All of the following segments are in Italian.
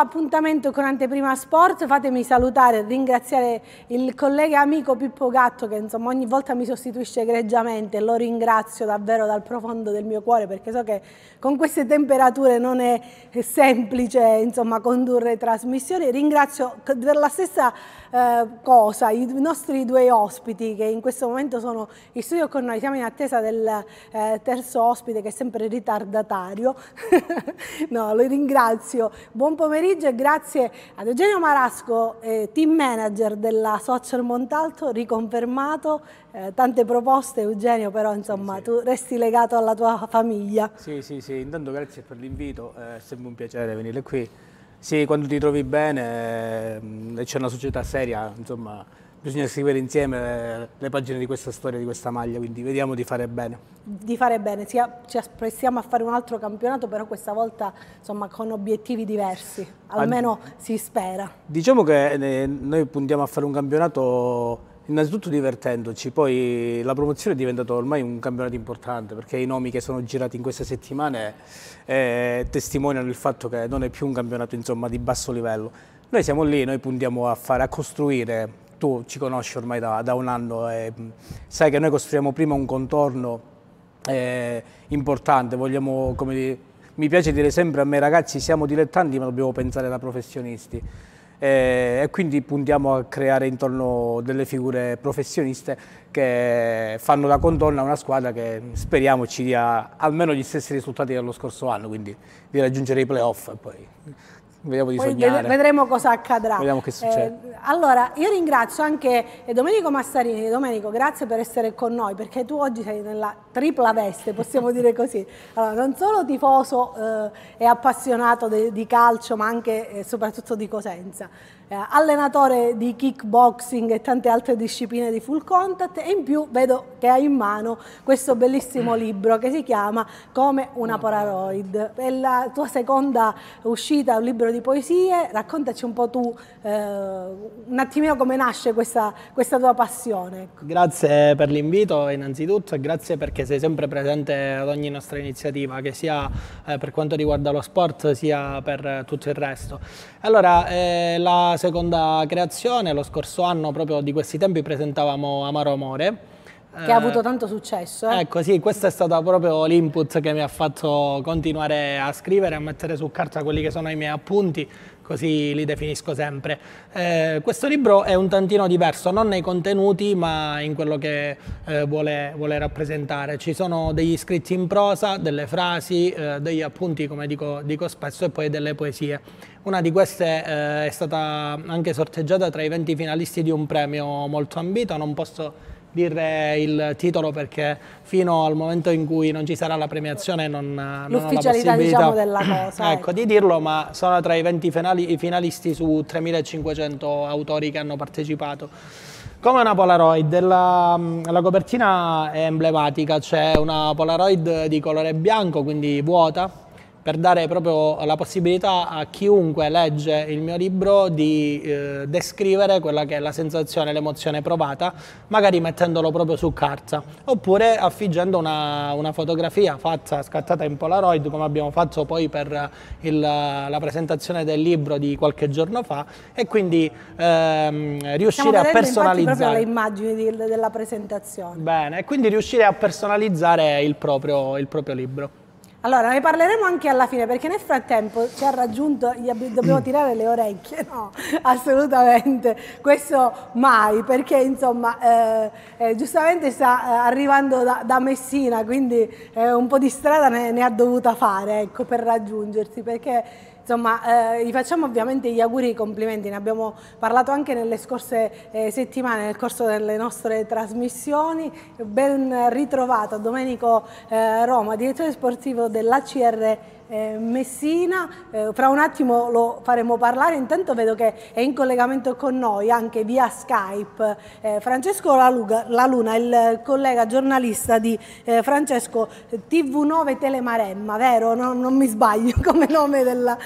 appuntamento con Anteprima Sport, fatemi salutare e ringraziare il collega amico Pippo Gatto che insomma ogni volta mi sostituisce egregiamente, lo ringrazio davvero dal profondo del mio cuore perché so che con queste temperature non è semplice insomma condurre trasmissioni, ringrazio per la stessa eh, cosa? I nostri due ospiti che in questo momento sono in studio con noi, siamo in attesa del eh, terzo ospite che è sempre ritardatario, no lo ringrazio. Buon pomeriggio e grazie ad Eugenio Marasco, eh, team manager della Social Montalto, riconfermato, eh, tante proposte Eugenio, però insomma sì, sì. tu resti legato alla tua famiglia. Sì, sì, sì, intanto grazie per l'invito, è sempre un piacere venire qui. Sì, quando ti trovi bene eh, e c'è una società seria, insomma, bisogna scrivere insieme le pagine di questa storia, di questa maglia, quindi vediamo di fare bene. Di fare bene, ci apprestiamo a fare un altro campionato, però questa volta insomma, con obiettivi diversi, almeno Ad... si spera. Diciamo che eh, noi puntiamo a fare un campionato innanzitutto divertendoci, poi la promozione è diventata ormai un campionato importante perché i nomi che sono girati in queste settimane eh, testimoniano il fatto che non è più un campionato insomma, di basso livello. Noi siamo lì, noi puntiamo a, fare, a costruire. Tu ci conosci ormai da, da un anno e sai che noi costruiamo prima un contorno eh, importante, vogliamo, come mi piace dire sempre a me ragazzi siamo dilettanti ma dobbiamo pensare da professionisti e quindi puntiamo a creare intorno delle figure professioniste che fanno da contorno a una squadra che speriamo ci dia almeno gli stessi risultati dello scorso anno, quindi di raggiungere i playoff e poi Vediamo di Poi sognare. Vedremo cosa accadrà. Vediamo che succede. Eh, allora, io ringrazio anche Domenico Massarini. Domenico, grazie per essere con noi, perché tu oggi sei nella tripla veste, possiamo dire così. Allora, non solo tifoso eh, e appassionato de, di calcio, ma anche e soprattutto di Cosenza eh, allenatore di kickboxing e tante altre discipline di full contact e in più vedo che hai in mano questo bellissimo libro che si chiama Come una Polaroid. È la tua seconda uscita, un libro di poesie, raccontaci un po' tu eh, un attimino come nasce questa, questa tua passione. Grazie per l'invito innanzitutto e grazie perché sei sempre presente ad ogni nostra iniziativa, che sia eh, per quanto riguarda lo sport sia per tutto il resto. Allora, eh, la seconda creazione, lo scorso anno proprio di questi tempi presentavamo Amaro Amore. Che ha avuto tanto successo. Eh? Ecco, sì, questo è stato proprio l'input che mi ha fatto continuare a scrivere, a mettere su carta quelli che sono i miei appunti, così li definisco sempre. Eh, questo libro è un tantino diverso, non nei contenuti, ma in quello che eh, vuole, vuole, rappresentare. Ci sono degli scritti in prosa, delle frasi, eh, degli appunti, come dico, dico spesso, e poi delle poesie. Una di queste eh, è stata anche sorteggiata tra i 20 finalisti di un premio molto ambito, non posso dire il titolo perché fino al momento in cui non ci sarà la premiazione non, non ho la possibilità diciamo, della cosa. ecco, di dirlo, ma sono tra i 20 finali, finalisti su 3500 autori che hanno partecipato. Come una Polaroid, la, la copertina è emblematica, c'è una Polaroid di colore bianco, quindi vuota, per dare proprio la possibilità a chiunque legge il mio libro di eh, descrivere quella che è la sensazione, l'emozione provata, magari mettendolo proprio su carta, oppure affiggendo una, una, fotografia fatta, scattata in Polaroid, come abbiamo fatto poi per il, la presentazione del libro di qualche giorno fa, e quindi ehm, riuscire a personalizzare... proprio le immagini di, della presentazione. Bene, e quindi riuscire a personalizzare il proprio, il proprio libro. Allora, ne parleremo anche alla fine perché nel frattempo ci ha raggiunto, dobbiamo tirare le orecchie, no, assolutamente, questo mai, perché insomma eh, eh, giustamente sta eh, arrivando da, da, Messina, quindi eh, un po' di strada ne, ne ha dovuta fare ecco, per raggiungersi, perché Insomma, eh, gli facciamo ovviamente gli auguri e i complimenti, ne abbiamo parlato anche nelle scorse eh, settimane nel corso delle nostre trasmissioni. Ben ritrovato Domenico eh, Roma, direttore sportivo dell'ACR eh, Messina, eh, fra un attimo lo faremo parlare, intanto vedo che è in collegamento con noi anche via Skype eh, Francesco La Luna, il collega giornalista di eh, Francesco TV9 Telemaremma, vero? No, non mi sbaglio come nome della,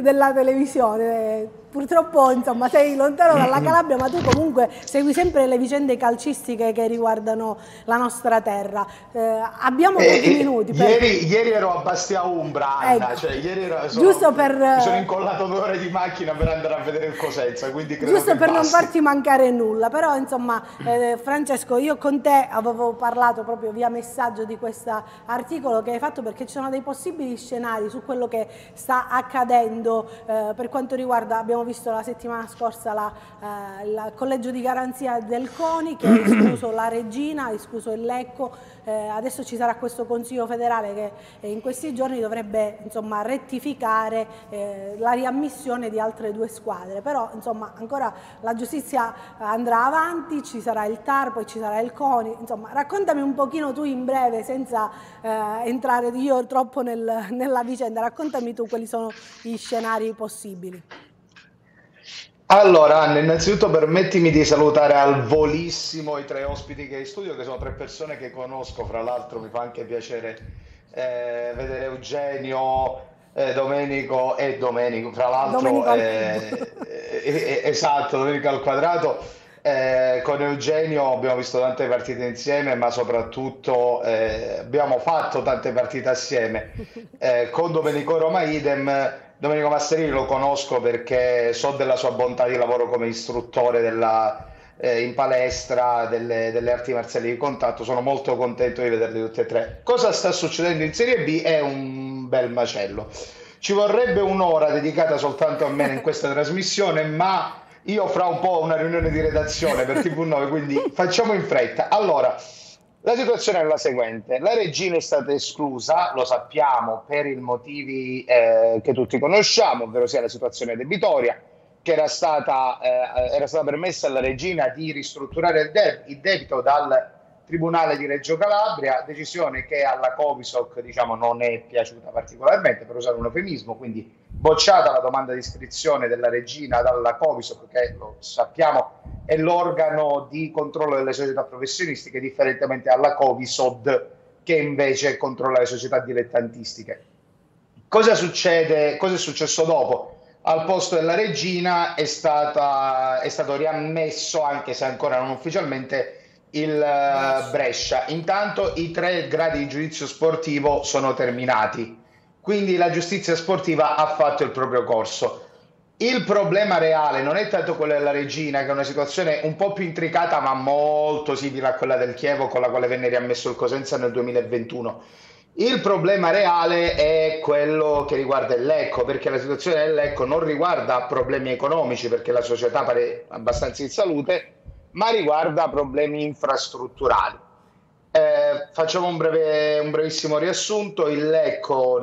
della televisione. Purtroppo insomma sei lontano dalla Calabria, ma tu comunque segui sempre le vicende calcistiche che riguardano la nostra terra. Eh, abbiamo eh, pochi eh, minuti. Per... Ieri, ieri, ero a Bastia Umbra, Anna, ecco. cioè, ieri ero, sono, Giusto per... mi sono incollato due ore di macchina per andare a vedere il Cosenza, quindi credo Giusto per basti. non farti mancare nulla, però insomma eh, Francesco, io con te avevo parlato proprio via messaggio di questo articolo che hai fatto perché ci sono dei possibili scenari su quello che sta accadendo eh, per quanto riguarda, abbiamo visto la settimana scorsa la, eh, il collegio di garanzia del CONI che ha escluso la Regina, ha escluso il Lecco, eh, adesso ci sarà questo Consiglio federale che eh, in questi giorni dovrebbe insomma, rettificare eh, la riammissione di altre due squadre, però insomma ancora la giustizia andrà avanti, ci sarà il TAR, poi ci sarà il CONI, insomma raccontami un pochino tu in breve senza eh, entrare io troppo nel, nella vicenda, raccontami tu quali sono i scenari possibili. Allora, Anna, innanzitutto permettimi di salutare al volissimo i tre ospiti che hai in studio, che sono tre persone che conosco, fra l'altro mi fa anche piacere eh, vedere Eugenio, eh, Domenico e Domenico, fra l'altro, eh, eh, eh, esatto, Domenico al quadrato. Eh, con Eugenio abbiamo visto tante partite insieme, ma soprattutto abbiamo fatto tante partite assieme. con Domenico Roma idem Domenico Masserini lo conosco perché so della sua bontà di lavoro come istruttore della, eh, in palestra delle, delle, arti marziali di contatto. Sono molto contento di vederli tutti e tre. Cosa sta succedendo in Serie B è un bel macello. Ci vorrebbe un'ora dedicata soltanto a me in questa trasmissione, ma io fra un po' ho una riunione di redazione per TV9, quindi facciamo in fretta. Allora, la situazione è la seguente, la regina è stata esclusa, lo sappiamo per i motivi eh, che tutti conosciamo, ovvero sia la situazione debitoria, che era stata, eh, era stata permessa alla regina di ristrutturare il, de- il debito dal Tribunale di Reggio Calabria, decisione che alla Covisoc diciamo, non è piaciuta particolarmente, per usare un eufemismo, quindi bocciata la domanda di iscrizione della regina dalla Covisoc, che lo sappiamo è l'organo di controllo delle società professionistiche, differentemente alla Covisod, che invece controlla le società dilettantistiche. Cosa succede? Cosa è successo dopo? Al posto della regina è, stata, è stato riammesso, anche se ancora non ufficialmente, il uh, Brescia. Intanto i tre gradi di giudizio sportivo sono terminati, quindi la giustizia sportiva ha fatto il proprio corso. Il problema reale non è tanto quello della regina, che è una situazione un po' più intricata, ma molto simile a quella del Chievo, con la quale venne riammesso il Cosenza nel 2021. Il problema reale è quello che riguarda il Lecco, perché la situazione del Lecco non riguarda problemi economici, perché la società pare abbastanza in salute, ma riguarda problemi infrastrutturali. Eh, facciamo un, breve, un, brevissimo riassunto. Il Lecco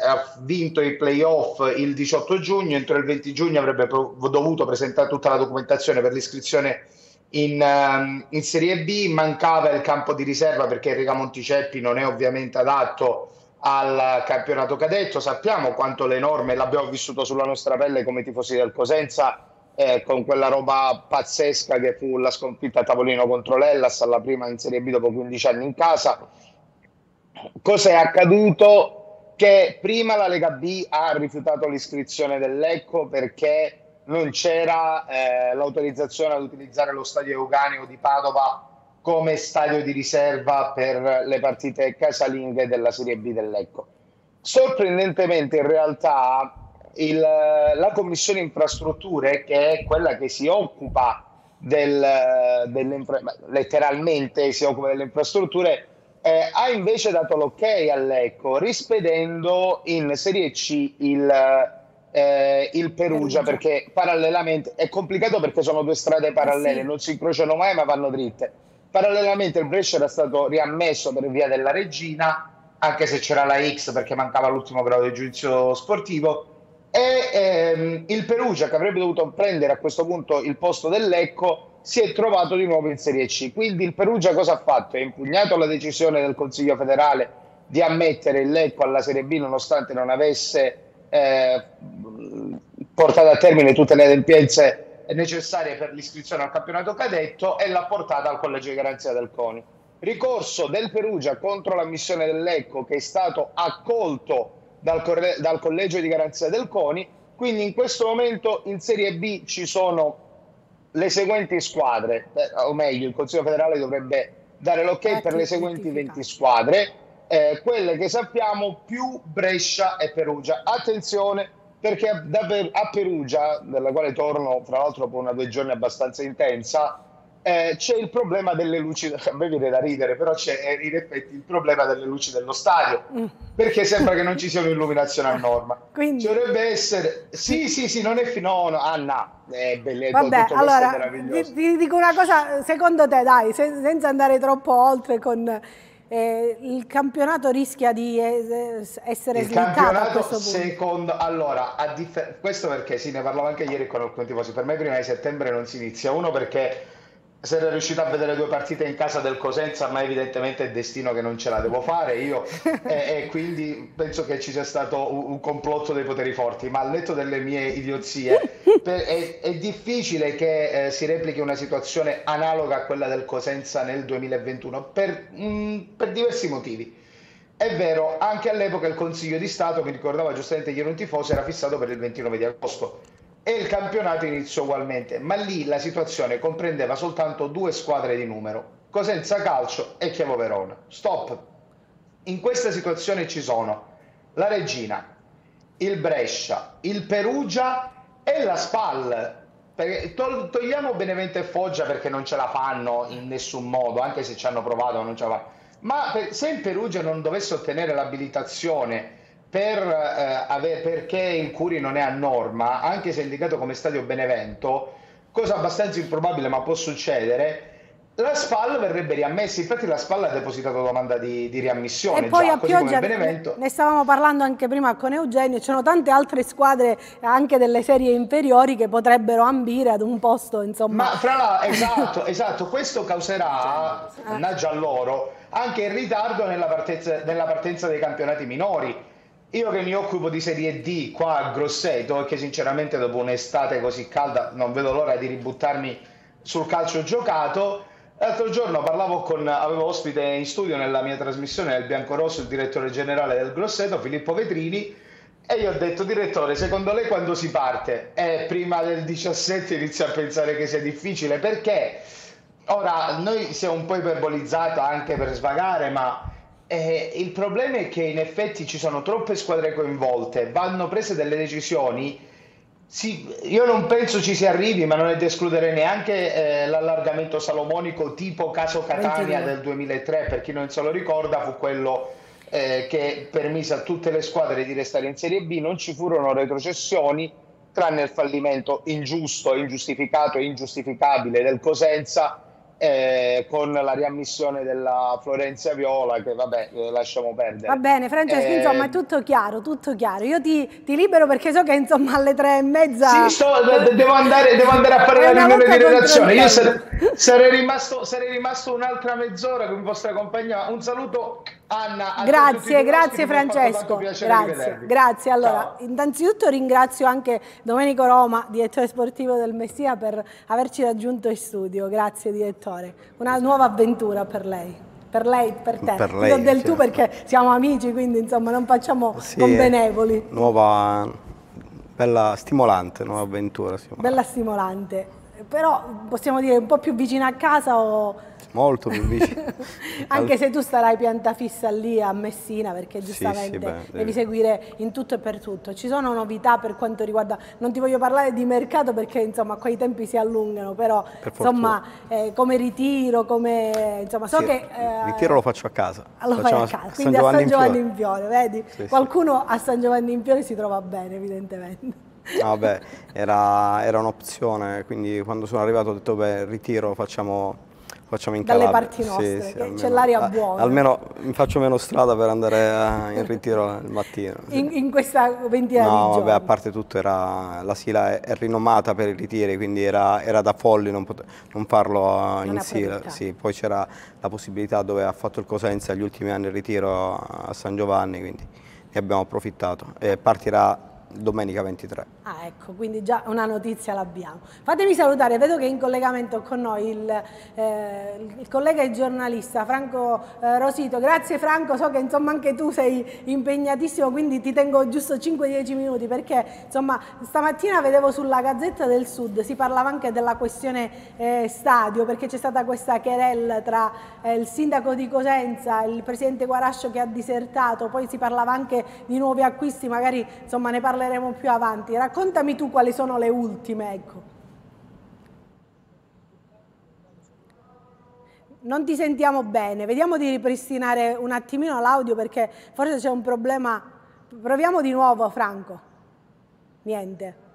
ha vinto i playoff il 18 giugno, entro il 20 giugno avrebbe pro- dovuto presentare tutta la documentazione per l'iscrizione in, um, in, Serie B, mancava il campo di riserva perché Enrica Monticeppi non è ovviamente adatto al campionato cadetto, sappiamo quanto le norme, l'abbiamo vissuto sulla nostra pelle come tifosi del Cosenza, eh, con quella roba pazzesca che fu la sconfitta a tavolino contro l'Ellas alla prima in Serie B dopo 15 anni in casa. Cosa è accaduto? Che prima la Lega B ha rifiutato l'iscrizione dell'Ecco perché non c'era eh, l'autorizzazione ad utilizzare lo stadio Euganeo di Padova come stadio di riserva per le partite casalinghe della Serie B dell'Ecco. Sorprendentemente in realtà il, la Commissione Infrastrutture, che è quella che si occupa del, letteralmente si occupa delle infrastrutture, eh, ha invece dato l'ok all'Ecco, rispedendo in Serie C il, eh, il Perugia, perché parallelamente è complicato perché sono due strade parallele, non si incrociano mai ma vanno dritte. Parallelamente il Brescia era stato riammesso per via della Regina, anche se c'era la X perché mancava l'ultimo grado di giudizio sportivo, e ehm, il Perugia che avrebbe dovuto prendere a questo punto il posto del Lecco si è trovato di nuovo in Serie C. Quindi il Perugia cosa ha fatto? Ha impugnato la decisione del Consiglio federale di ammettere il Lecco alla Serie B nonostante non avesse eh, portato a termine tutte le adempienze necessarie per l'iscrizione al campionato cadetto e l'ha portata al collegio di garanzia del CONI. Ricorso del Perugia contro l'ammissione del Lecco che è stato accolto dal, dal collegio di garanzia del CONI Quindi in questo momento in Serie B ci sono le seguenti squadre, o meglio il Consiglio federale dovrebbe dare l'ok per le seguenti 20 squadre, eh, quelle che sappiamo più Brescia e Perugia. Attenzione perché a Perugia, dalla quale torno tra l'altro dopo una due giorni abbastanza intensa, eh, c'è il problema delle luci, a me viene da ridere, però c'è eh, in effetti il problema delle luci dello stadio, mm. perché sembra che non ci sia un'illuminazione a norma. Quindi... Ci dovrebbe essere, sì, sì, sì, non è fino, no, Anna, è bellissimo. Vabbè, allora, ti, ti, dico una cosa, secondo te, dai, se, senza andare troppo oltre con... Eh, il campionato rischia di essere il a punto. Secondo, allora, questo perché sì, ne parlavo anche ieri con alcuni tifosi. Per me prima di settembre non si inizia. Uno perché se ero riuscito a vedere due partite in casa del Cosenza, ma evidentemente è destino che non ce la devo fare io. E, e, quindi penso che ci sia stato un, un, complotto dei poteri forti, ma al netto delle mie idiozie per, è, è, difficile che eh, si replichi una situazione analoga a quella del Cosenza nel 2021 per, mh, mm, per diversi motivi. È vero, anche all'epoca il Consiglio di Stato, mi ricordava giustamente ieri un tifoso, era fissato per il 29 di agosto e il campionato iniziò ugualmente, ma lì la situazione comprendeva soltanto due squadre di numero, Cosenza Calcio e Chievo Verona. Stop. In questa situazione ci sono la Regina, il Brescia, il Perugia e la Spal. Perché togliamo Benevento e Foggia perché non ce la fanno in nessun modo, anche se ci hanno provato, non ce la fanno. Ma se il Perugia non dovesse ottenere l'abilitazione per, eh, ave- perché il Curi non è a norma, anche se è indicato come stadio Benevento, cosa abbastanza improbabile ma può succedere, la SPAL verrebbe riammessa, infatti la SPAL ha depositato domanda di, di riammissione. E poi già, a Pioggia, Benevento... ne stavamo parlando anche prima con Eugenio, ci sono tante altre squadre anche delle serie inferiori che potrebbero ambire ad un posto, insomma. Ma fra l'altro, esatto, esatto, questo causerà, mannaggia a loro, anche il ritardo nella partenza, nella partenza dei campionati minori io che mi occupo di Serie D qua a Grosseto e che sinceramente dopo un'estate così calda non vedo l'ora di ributtarmi sul calcio giocato, l'altro giorno parlavo con, avevo ospite in studio nella mia trasmissione del Biancorosso il direttore generale del Grosseto, Filippo Vetrini, e io ho detto, direttore, secondo lei quando si parte? Eh, prima del 17 inizio a pensare che sia difficile, perché ora noi siamo un po' iperbolizzati anche per svagare, ma eh, il problema è che in effetti ci sono troppe squadre coinvolte, vanno prese delle decisioni. Sì, io non penso ci si arrivi, ma non è da escludere neanche eh, l'allargamento salomonico tipo caso Catania del 2003, per chi non se lo ricorda, fu quello eh, che permise a tutte le squadre di restare in Serie B, non ci furono retrocessioni, tranne il fallimento ingiusto, ingiustificato e ingiustificabile del Cosenza eh, con la riammissione della Florenza Viola che vabbè eh, lasciamo perdere. Va bene Francesco eh, insomma è tutto chiaro tutto chiaro. Io ti, ti, libero perché so che insomma alle tre e mezza sì, sto, devo, andare, devo, andare, a fare la riunione di redazione io sarei, sarei rimasto, sarei rimasto un'altra mezz'ora con vostra compagnia. Un saluto Anna, grazie, grazie Francesco. Grazie, grazie. Allora, Ciao. innanzitutto ringrazio anche Domenico Roma, direttore sportivo del Messina, per averci raggiunto in studio. Grazie direttore. Una nuova avventura per lei. Per lei, per te. Per lei, del certo. tu perché siamo amici, quindi insomma non facciamo sì, convenevoli. Nuova, bella stimolante, nuova avventura. Stimolante. Bella stimolante. Però possiamo dire un po' più vicina a casa o molto più vicino. Anche se tu starai pianta fissa lì a Messina perché giustamente sì, sì, beh, devi seguire in tutto e per tutto. Ci sono novità per quanto riguarda, non ti voglio parlare di mercato perché insomma qua i tempi si allungano, però insomma eh, come ritiro, come insomma so sì, che... Eh, ritiro lo faccio a casa. Lo Facciamo fai a casa, quindi a San Giovanni in Fiore, vedi? Qualcuno a San Giovanni in Fiore si trova bene evidentemente. vabbè, era, era un'opzione, quindi quando sono arrivato ho detto beh, ritiro, facciamo facciamo in Dalle parti nostre, sì, sì, c'è l'aria buona. Almeno mi faccio meno strada per andare in ritiro il mattino. In, in, questa ventina no, di giorni? No, vabbè, a parte tutto era, la Sila è, è rinomata per i ritiri, quindi era, era da folli non, non farlo non in Sila. Sì, poi c'era la possibilità dove ha fatto il Cosenza gli ultimi anni il ritiro a San Giovanni, quindi ne abbiamo approfittato. E partirà domenica 23. Ah ecco, quindi già una notizia l'abbiamo. Fatemi salutare, vedo che è in collegamento con noi il, eh, il collega e giornalista Franco eh, Rosito. Grazie Franco, so che insomma anche tu sei impegnatissimo, quindi ti tengo giusto 5-10 minuti perché insomma stamattina vedevo sulla Gazzetta del Sud, si parlava anche della questione eh, stadio perché c'è stata questa querella tra eh, il sindaco di Cosenza, il presidente Guarascio che ha disertato, poi si parlava anche di nuovi acquisti, magari insomma ne parleremo più avanti. Raccontami tu quali sono le ultime, ecco. Non ti sentiamo bene, vediamo di ripristinare un attimino l'audio perché forse c'è un problema. Proviamo di nuovo Franco. Niente.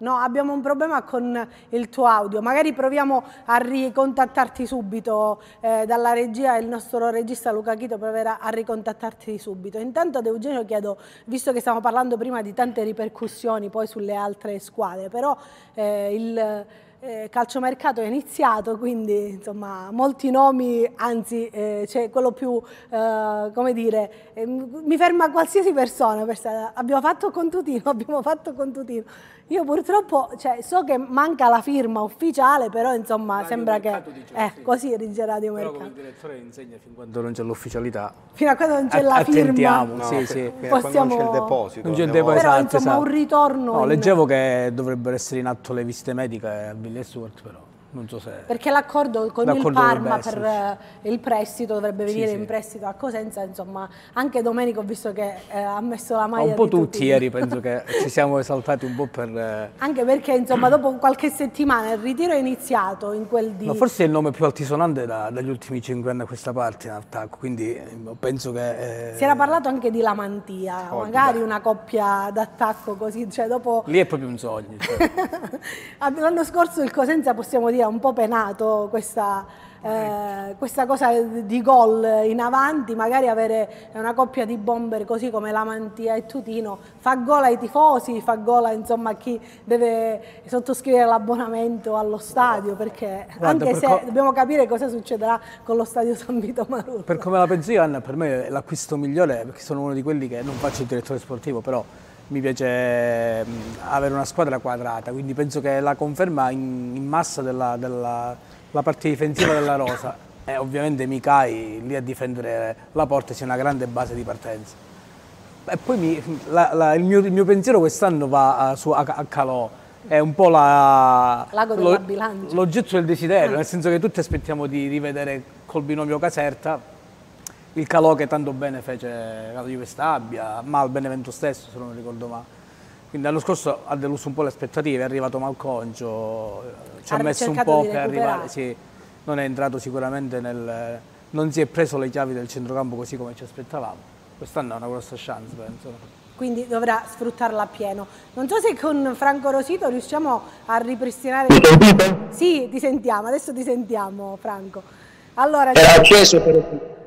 No, abbiamo un problema con il tuo audio, magari proviamo a ricontattarti subito eh, dalla regia, il nostro regista Luca Chito proverà a ricontattarti subito. Intanto ad Eugenio chiedo, visto che stiamo parlando prima di tante ripercussioni poi sulle altre squadre, però eh, il eh, calciomercato è iniziato, quindi insomma molti nomi, anzi eh, c'è quello più, eh, come dire, eh, mi ferma qualsiasi persona, abbiamo fatto con Tutino, abbiamo fatto con Tutino. Io purtroppo cioè, so che manca la firma ufficiale, però insomma Radio sembra che... Dice, eh, sì. così dice Radio però Mercato. Però come direttore insegna fin quando non c'è l'ufficialità. Fino a quando non c'è la firma. No, sì, sì. Possiamo... non c'è il deposito. Non c'è il deposito, però esatto, insomma esatto. un ritorno... No, in... leggevo che dovrebbero essere in atto le visite mediche a Villa Stewart, però non so se... Perché l'accordo con il Parma per eh, il prestito dovrebbe venire sì, in prestito a Cosenza, insomma, anche Domenico ho visto che eh, ha messo la maglia Un po' tutti, tutti ieri penso che ci siamo esaltati un po' per... Eh... Anche perché, insomma, dopo qualche settimana il ritiro è iniziato in quel di... No, forse è il nome più altisonante da, dagli ultimi cinque anni a questa parte in attacco, quindi eh, penso che... Eh... Si era parlato anche di Lamantia, oh, magari beh. una coppia d'attacco così, cioè dopo... Lì è proprio un sogno. Cioè. L'anno scorso il Cosenza possiamo dire ha un po' penato questa, eh, questa cosa di gol in avanti, magari avere una coppia di bomber così come la Mantia e Tutino fa gol ai tifosi, fa gol insomma, a chi deve sottoscrivere l'abbonamento allo stadio, perché Guarda, anche per se dobbiamo capire cosa succederà con lo stadio San Vito Marullo. Per come la pensi Anna, per me l'acquisto migliore, perché sono uno di quelli che non faccio il direttore sportivo, però mi piace avere una squadra quadrata, quindi penso che la conferma in, in massa della, della parte difensiva della Rosa e ovviamente Mikai lì a difendere la porta sia una grande base di partenza. E poi mi, la, la, il, mio, il, mio, pensiero quest'anno va a, su, a, a Calò, è un po' l'oggetto del desiderio, ah. nel senso che tutti aspettiamo di rivedere col binomio Caserta il calò che tanto bene fece la Juve Stabia, ma al Benevento stesso se non ricordo male. Quindi l'anno scorso ha deluso un po' le aspettative, è arrivato Malconcio, ci ha, ha messo un po' per arrivare, sì, non è entrato sicuramente nel... non si è preso le chiavi del centrocampo così come ci aspettavamo. Quest'anno ha una grossa chance, penso. Quindi dovrà sfruttarla appieno. Non so se con Franco Rosito riusciamo a ripristinare... Sì, ti sentiamo, adesso ti sentiamo Franco. Allora, Era acceso per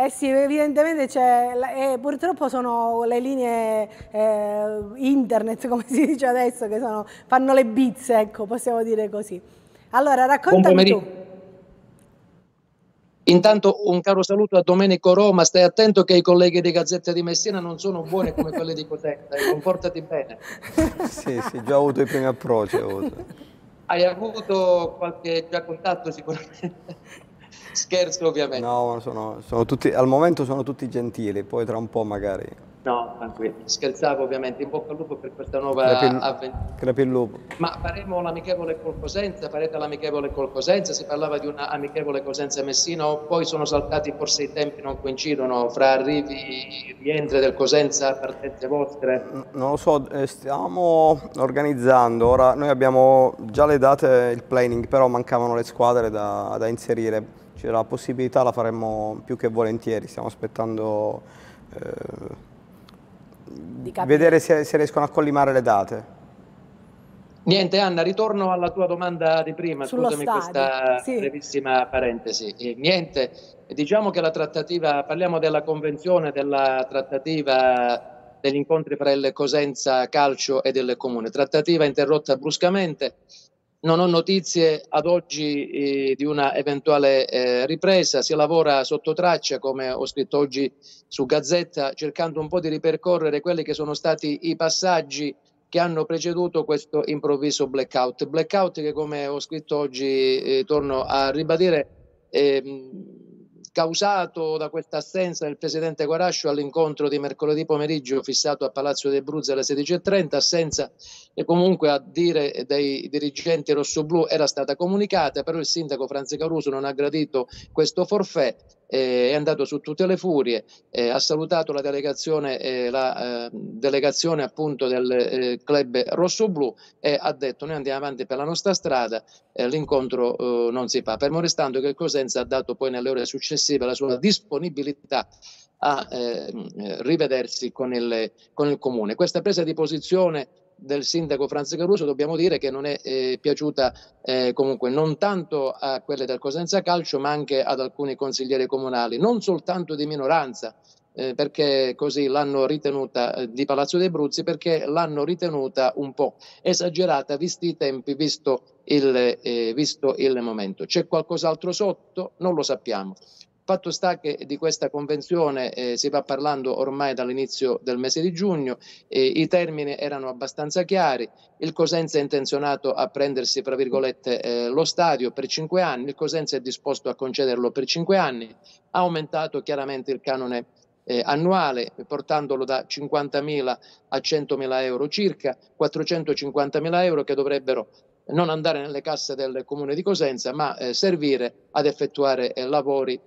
eh sì, evidentemente c'è, eh, purtroppo sono le linee eh, internet, come si dice adesso, che sono, fanno le bizze, ecco, possiamo dire così. Allora, raccontami tu. Intanto un caro saluto a Domenico Roma, stai attento che i colleghi di Gazzetta di Messina non sono buoni come quelli di Cosenza, comportati bene. sì, sì, già ho avuto i primi approcci. Hai avuto qualche già contatto sicuramente? Scherzo ovviamente. No, sono, sono tutti, al momento sono tutti gentili, poi tra un po' magari... No, tranquillo, scherzavo ovviamente, in bocca al lupo per questa nuova avventura. Crepi il lupo. Ma faremo l'amichevole col Cosenza, farete l'amichevole col Cosenza, si parlava di una amichevole Cosenza-Messino, poi sono saltati, forse i tempi non coincidono, fra arrivi, rientri del Cosenza, partenze vostre? Non lo so, eh, stiamo organizzando, ora noi abbiamo già le date, il planning, però mancavano le squadre da, da inserire c'è la possibilità, la faremmo più che volentieri, stiamo aspettando eh, vedere se, se, riescono a collimare le date. Niente Anna, ritorno alla tua domanda di prima, Sullo scusami stadio, questa sì. brevissima parentesi. E niente, diciamo che la trattativa, parliamo della convenzione, della trattativa degli incontri fra il Cosenza Calcio e del Comune, trattativa interrotta bruscamente non ho notizie ad oggi eh, di una eventuale eh, ripresa, si lavora sotto traccia, come ho scritto oggi su Gazzetta, cercando un po' di ripercorrere quelli che sono stati i passaggi che hanno preceduto questo improvviso blackout. Blackout che, come ho scritto oggi, eh, torno a ribadire, ehm, causato da questa assenza del presidente Guarascio all'incontro di mercoledì pomeriggio fissato a Palazzo dei Bruzzi alle 16.30, assenza che comunque a dire dei dirigenti rossoblù era stata comunicata, però il sindaco Franzi Caruso non ha gradito questo forfè eh, è andato su tutte le furie, eh, ha salutato la delegazione, eh, la eh, delegazione appunto del eh, club rossoblù e ha detto noi andiamo avanti per la nostra strada, eh, l'incontro non si fa, fermo restando che Cosenza ha dato poi nelle ore successive la sua disponibilità a rivedersi con il, con il comune. Questa presa di posizione del sindaco Franz Caruso dobbiamo dire che non è eh, piaciuta eh, comunque non tanto a quelle del Cosenza Calcio ma anche ad alcuni consiglieri comunali, non soltanto di minoranza, eh, perché così l'hanno ritenuta eh, di Palazzo dei Bruzzi, perché l'hanno ritenuta un po' esagerata visti i tempi, visto il, eh, visto il momento. C'è qualcos'altro sotto? Non lo sappiamo. Fatto sta che di questa convenzione eh, si va parlando ormai dall'inizio del mese di giugno, eh, i termini erano abbastanza chiari, il Cosenza è intenzionato a prendersi fra virgolette, eh, lo stadio per cinque anni, il Cosenza è disposto a concederlo per cinque anni, ha aumentato chiaramente il canone eh, annuale, portandolo da 50.000 a 100.000 euro circa, 450.000 euro che dovrebbero non andare nelle casse del comune di Cosenza, ma eh, servire ad effettuare eh, lavori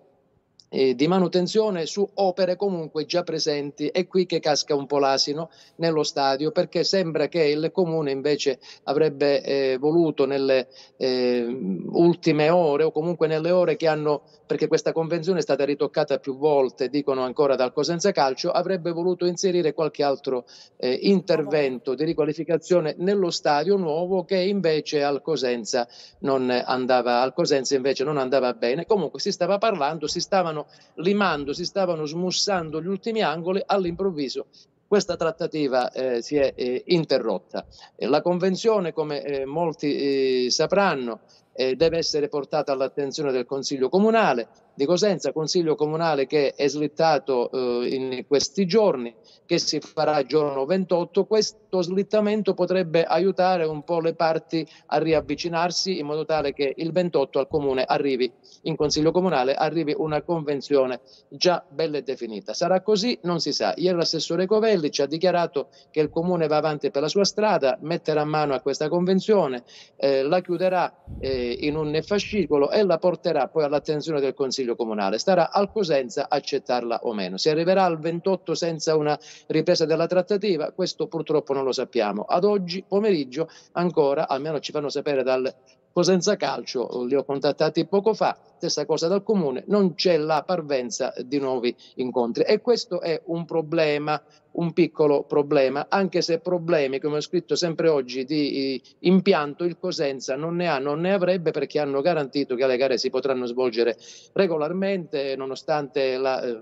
eh, di manutenzione su opere comunque già presenti. È qui che casca un po' l'asino nello stadio perché sembra che il comune invece avrebbe eh, voluto nelle eh, ultime ore o comunque nelle ore che hanno perché questa convenzione è stata ritoccata più volte, dicono ancora dal Cosenza Calcio, avrebbe voluto inserire qualche altro eh, intervento di riqualificazione nello stadio nuovo che invece al Cosenza non andava, al Cosenza invece non andava bene. Comunque si stava parlando, si stavano limando, si stavano smussando gli ultimi angoli, all'improvviso questa trattativa eh, si è eh, interrotta. la convenzione, come eh, molti eh, sapranno, eh, deve essere portata all'attenzione del Consiglio Comunale di Cosenza, Consiglio Comunale che è slittato eh, in questi giorni, che si farà giorno 28. Questo slittamento potrebbe aiutare un po' le parti a riavvicinarsi in modo tale che il 28 al Comune arrivi, in Consiglio Comunale, arrivi una convenzione già bella e definita. Sarà così? Non si sa. Ieri l'assessore Covelli ci ha dichiarato che il Comune va avanti per la sua strada, metterà mano a questa convenzione, eh, la chiuderà eh, in un fascicolo e la porterà poi all'attenzione del Consiglio Comunale. Starà al Cosenza accettarla o meno. Si arriverà al 28 senza una ripresa della trattativa? Questo purtroppo non lo sappiamo. Ad oggi pomeriggio ancora, almeno ci fanno sapere dal Cosenza Calcio, li ho contattati poco fa, stessa cosa dal comune, non c'è la parvenza di nuovi incontri e questo è un problema un piccolo problema, anche se problemi, come ho scritto sempre oggi, di impianto il Cosenza non ne ha, non ne avrebbe perché hanno garantito che le gare si potranno svolgere regolarmente, nonostante la eh,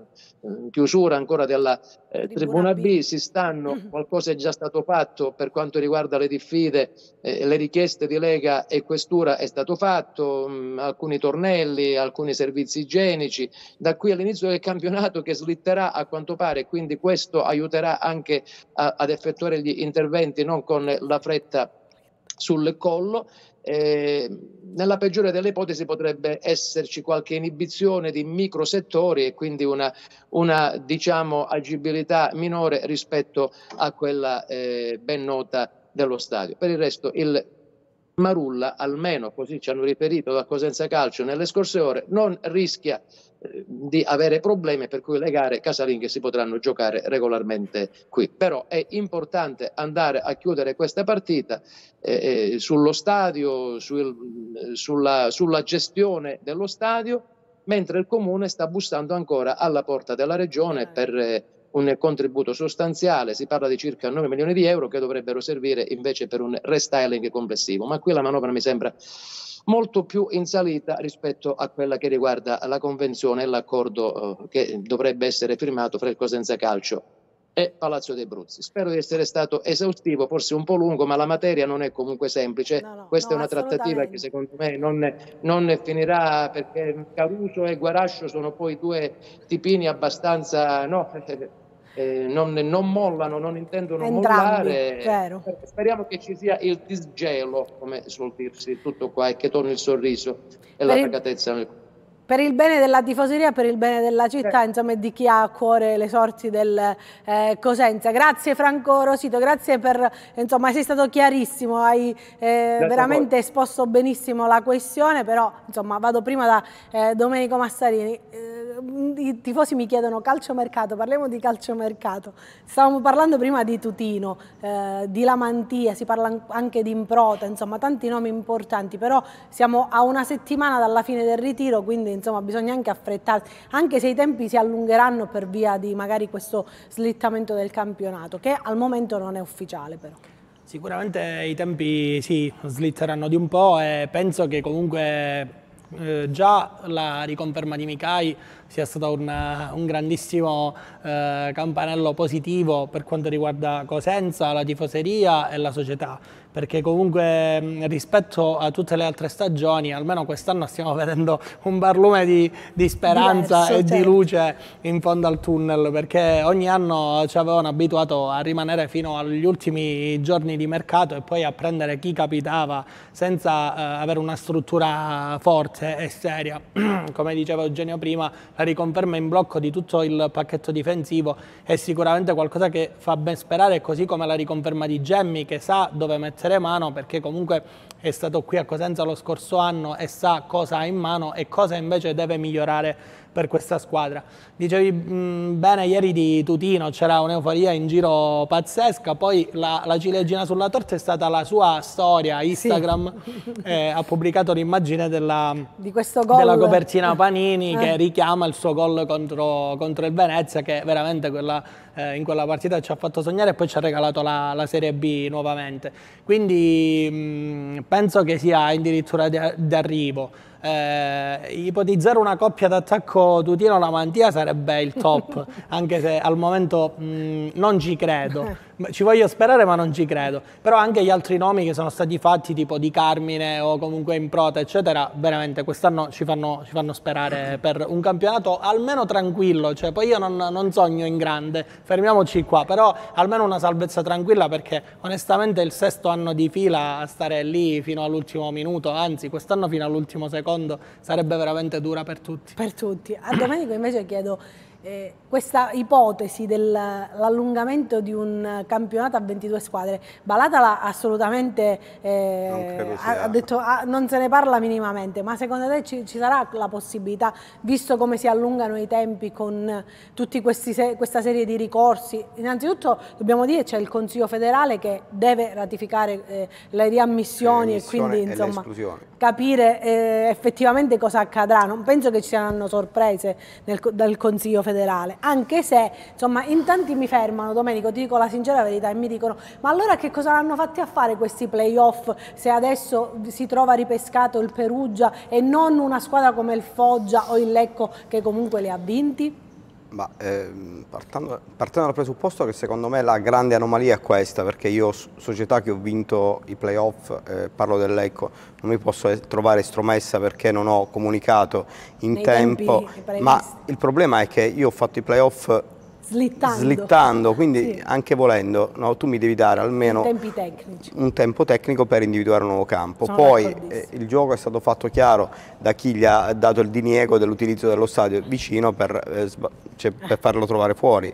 chiusura ancora della eh, Tribuna B, si stanno, mm-hmm. qualcosa è già stato fatto per quanto riguarda le diffide, eh, le richieste di Lega e Questura è stato fatto, mh, mm, alcuni tornelli, alcuni servizi igienici, da qui all'inizio del campionato che slitterà a quanto pare, quindi questo aiuterà anche a, ad effettuare gli interventi non con la fretta sul collo. Eh, nella peggiore delle ipotesi potrebbe esserci qualche inibizione di microsettori e quindi una, una diciamo, agibilità minore rispetto a quella eh, ben nota dello stadio. Per il resto il Marulla, almeno così ci hanno riferito da Cosenza Calcio nelle scorse ore, non rischia eh, di avere problemi per cui le gare casalinghe si potranno giocare regolarmente qui. Però è importante andare a chiudere questa partita eh, eh sullo stadio, sul, sulla, sulla gestione dello stadio, mentre il Comune sta bussando ancora alla porta della Regione per eh, un contributo sostanziale, si parla di circa 9 milioni di euro che dovrebbero servire invece per un restyling complessivo, ma qui la manovra mi sembra molto più in salita rispetto a quella che riguarda la convenzione e l'accordo eh, che dovrebbe essere firmato fra il Cosenza Calcio e Palazzo dei Bruzzi. Spero di essere stato esaustivo, forse un po' lungo, ma la materia non è comunque semplice. No, no, Questa no, è una trattativa che secondo me non, non, finirà perché Caruso e Guarascio sono poi due tipini abbastanza... No, eh, non, non, mollano, non intendono Entrambi, mollare. Vero. Speriamo che ci sia il disgelo, come suol dirsi, tutto qua, e che torni il sorriso e per la pacatezza nel cuore per il bene della tifoseria, per il bene della città, insomma, e di chi ha a cuore le sorti del eh, Cosenza. Grazie Franco Rosito, grazie per, insomma, sei stato chiarissimo, hai eh, veramente esposto benissimo la questione, però, insomma, vado prima da eh, Domenico Massarini. Eh, I tifosi mi chiedono calciomercato, parliamo di calciomercato. Stavamo parlando prima di Tutino, eh, di Lamantia, si parla anche di Improta, insomma, tanti nomi importanti, però siamo a una settimana dalla fine del ritiro, quindi insomma bisogna anche affrettarsi, anche se i tempi si allungheranno per via di magari questo slittamento del campionato, che al momento non è ufficiale però. Sicuramente i tempi si sì, slitteranno di un po' e penso che comunque eh, già la riconferma di Mikai sia stato una, un grandissimo eh, campanello positivo per quanto riguarda Cosenza, la tifoseria e la società perché comunque rispetto a tutte le altre stagioni, almeno quest'anno stiamo vedendo un barlume di, di speranza Diverso, e certo. di luce in fondo al tunnel, perché ogni anno ci avevano abituato a rimanere fino agli ultimi giorni di mercato e poi a prendere chi capitava senza eh, avere una struttura forte e seria. Come diceva Eugenio prima, la riconferma in blocco di tutto il pacchetto difensivo è sicuramente qualcosa che fa ben sperare, così come la riconferma di Gemmi che sa dove mettere mano perché comunque è stato qui a Cosenza lo scorso anno e sa cosa ha in mano e cosa invece deve migliorare per questa squadra. Dicevi mh, bene ieri di Tutino, c'era un'euforia in giro pazzesca, poi la, la, ciliegina sulla torta è stata la sua storia, Instagram sì. eh, ha pubblicato l'immagine della, della, copertina Panini eh. che richiama il suo gol contro, contro, il Venezia che veramente quella, eh, in quella partita ci ha fatto sognare e poi ci ha regalato la, la Serie B nuovamente. Quindi mh, mm, penso che sia addirittura d'arrivo eh, ipotizzare una coppia d'attacco Tutino-Lamantia sarebbe il top, anche se al momento mh, non ci credo. Ci voglio sperare ma non ci credo. Però anche gli altri nomi che sono stati fatti, tipo di Carmine o comunque Improta, eccetera, veramente quest'anno ci fanno, ci fanno sperare per un campionato almeno tranquillo. Cioè, poi io non, non sogno in grande, fermiamoci qua, però almeno una salvezza tranquilla perché onestamente è il sesto anno di fila a stare lì fino all'ultimo minuto, anzi quest'anno fino all'ultimo secondo sarebbe veramente dura per tutti. Per tutti. A Domenico invece chiedo eh, questa ipotesi dell'allungamento di un campionato a 22 squadre, Balata assolutamente eh, ha, ha, detto ah, non se ne parla minimamente, ma secondo te ci, ci, sarà la possibilità, visto come si allungano i tempi con tutti questi questa serie di ricorsi? Innanzitutto dobbiamo dire c'è il Consiglio federale che deve ratificare eh, le riammissioni e quindi insomma, capire eh, effettivamente cosa accadrà. Non penso che ci saranno sorprese nel, dal Consiglio federale federale, anche se insomma in tanti mi fermano, Domenico ti dico la sincera verità e mi dicono ma allora che cosa l'hanno fatti a fare questi playoff se adesso si trova ripescato il Perugia e non una squadra come il Foggia o il Lecco che comunque li ha vinti? Ma, eh, partendo, partendo, dal presupposto che secondo me la grande anomalia è questa, perché io società che ho vinto i playoff, eh, parlo dell'Ecco, non mi posso trovare estromessa perché non ho comunicato in Nei tempo, ma il problema è che io ho fatto i playoff slittando, slittando quindi sì. anche volendo no, tu mi devi dare almeno un tempo tecnico per individuare un nuovo campo. Sono Poi eh, il gioco è stato fatto chiaro da chi gli ha dato il diniego dell'utilizzo dello stadio vicino per, eh, cioè, per farlo trovare fuori.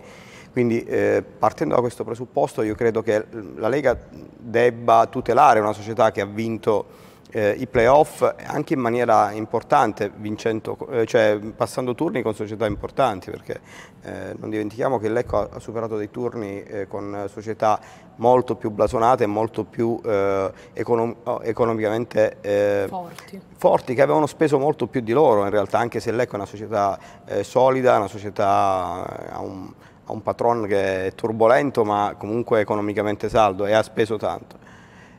Quindi eh, partendo da questo presupposto io credo che la Lega debba tutelare una società che ha vinto eh, i playoff anche in maniera importante, vincendo, eh, cioè passando turni con società importanti, perché eh, non dimentichiamo che Lecco ha, superato dei turni eh, con società molto più blasonate e molto più eh, econom economicamente eh, forti. forti. che avevano speso molto più di loro in realtà, anche se Lecco è una società solida, una società ha un, ha un patron che è turbolento ma comunque economicamente saldo e ha speso tanto.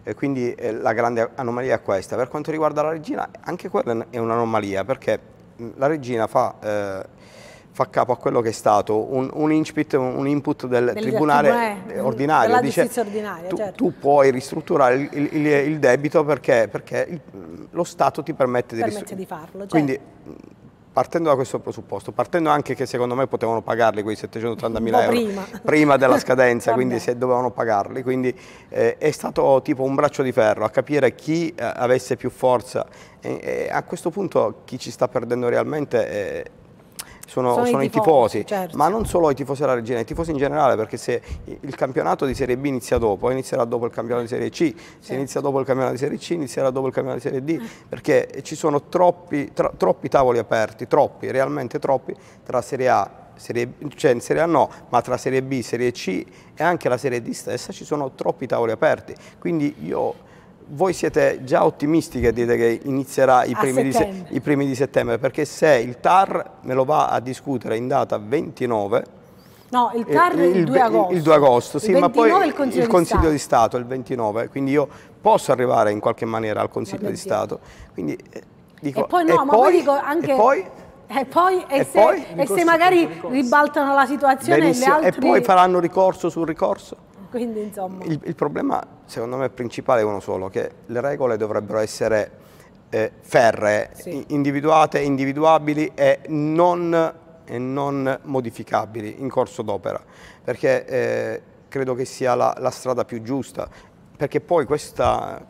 E quindi eh, la grande anomalia è questa. Per quanto riguarda la regina, anche quella è un'anomalia perché la regina fa, eh, fa capo a quello che è stato un, un incipit, un input del, del tribunale, tribunale ordinario. Della Dice, ordinaria, tu, certo. tu, puoi ristrutturare il, il, il debito perché, perché il, lo Stato ti permette, permette di, farlo. Certo. Quindi, partendo da questo presupposto, partendo anche che secondo me potevano pagarli quei 780 mila euro prima. prima. della scadenza, quindi se dovevano pagarli, quindi eh, è stato tipo un braccio di ferro a capire chi eh, avesse più forza e, e, a questo punto chi ci sta perdendo realmente è sono, sono, sono i tifosi, tifosi certo. ma non solo i tifosi della Regina, i tifosi in generale, perché se il campionato di Serie B inizia dopo, inizierà dopo il campionato di Serie C, certo. se inizia dopo il campionato di Serie C, inizierà dopo il campionato di Serie D, perché ci sono troppi, tro, troppi tavoli aperti, troppi, realmente troppi, tra Serie A Serie, cioè in Serie A no, ma tra Serie B, Serie C e anche la Serie D stessa ci sono troppi tavoli aperti. Quindi io voi siete già ottimisti che dite che inizierà i primi, di, i primi, di, settembre, perché se il TAR me lo va a discutere in data 29, No, il TAR il, il 2 agosto. Il 2 agosto, sì, ma poi il Consiglio, il consiglio di, Stato. di, Stato. il 29, quindi io posso arrivare in qualche maniera al Consiglio di Stato. Quindi, eh, dico, e poi no, e ma poi, poi dico anche... E poi, e poi, e, e, se, poi? e se, magari ribaltano la situazione e, altri... e poi faranno ricorso sul ricorso? Quindi, insomma... il, il, problema, secondo me, principale è uno solo, che le regole dovrebbero essere eh, ferree, sì. individuate, individuabili e non, e non, modificabili in corso d'opera, perché eh, credo che sia la, la, strada più giusta, perché poi questa,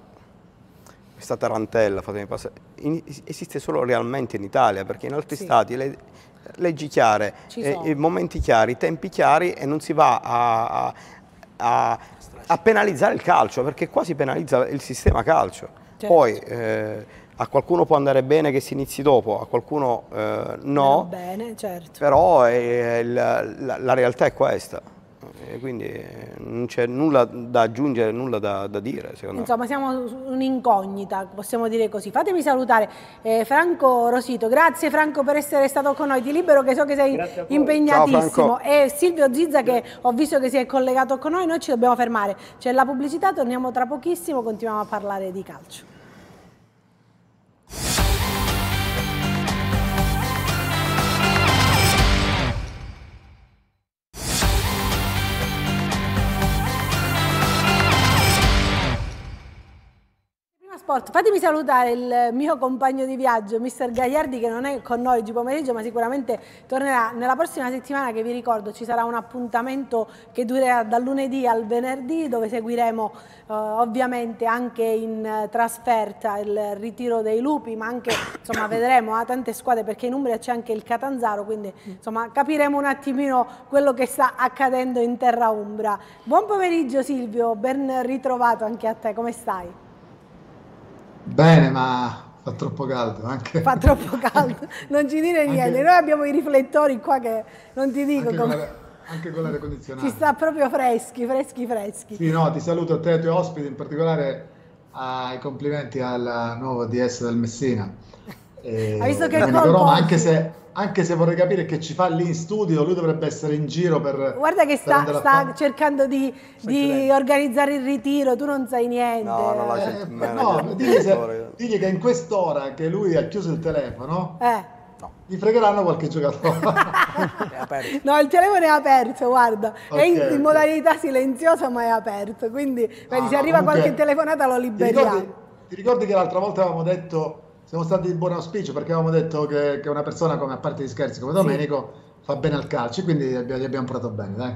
questa tarantella, fatemi passare, in, esiste solo realmente in Italia, perché in altri sì. stati le, leggi chiare, eh, momenti chiari, tempi chiari e non si va a, a a, a, penalizzare il calcio, perché qua si penalizza il sistema calcio. Certo. Poi eh, a qualcuno può andare bene che si inizi dopo, a qualcuno eh, no, bene, certo. però è, la, la, la realtà è questa quindi eh, non c'è nulla da aggiungere, nulla da, da dire. Insomma, me. siamo un'incognita, possiamo dire così. Fatemi salutare eh, Franco Rosito. Grazie Franco per essere stato con noi. Ti libero che so che sei impegnatissimo. Ciao, e Silvio Zizza che ho visto che si è collegato con noi. Noi ci dobbiamo fermare. C'è la pubblicità, torniamo tra pochissimo, continuiamo a parlare di calcio. Sport. Fatemi salutare il mio compagno di viaggio, mister Gagliardi, che non è con noi oggi pomeriggio, ma sicuramente tornerà nella prossima settimana, che vi ricordo ci sarà un appuntamento che durerà dal lunedì al venerdì, dove seguiremo eh, ovviamente anche in eh, trasferta il ritiro dei lupi, ma anche, insomma, vedremo a tante squadre, perché in Umbria c'è anche il Catanzaro, quindi, insomma, capiremo un attimino quello che sta accadendo in terra Umbra. Buon pomeriggio Silvio, ben ritrovato anche a te, come stai? Bene, ma fa troppo caldo anche. Fa troppo caldo, non ci dire niente. Anche... Noi abbiamo i riflettori qua che non ti dico anche come... Con anche con l'aria condizionata. Ci sta proprio freschi, freschi, freschi. Sì, no, ti saluto a te e ai tuoi ospiti, in particolare ai complimenti al nuovo DS del Messina. E... Hai visto che è Roma, anche se anche se vorrei capire che ci fa lì in studio, lui dovrebbe essere in giro per... Guarda che sta, sta cercando di, di organizzare il ritiro, tu non sai niente. No, no, eh, no digli, se, digli, che in quest'ora che lui ha chiuso il telefono... Eh. No. Gli fregheranno qualche giocatore. no, il telefono è aperto, guarda. Okay, è in, okay. in, modalità silenziosa, ma è aperto. Quindi, vedi, ah, se arriva comunque, qualche telefonata lo liberiamo. Ti ricordi, ti ricordi che l'altra volta avevamo detto siamo stati di buon auspicio perché avevamo detto che, che una persona come a parte di scherzi come Domenico sì. fa bene al calcio, quindi gli abbiamo, gli abbiamo provato bene, dai.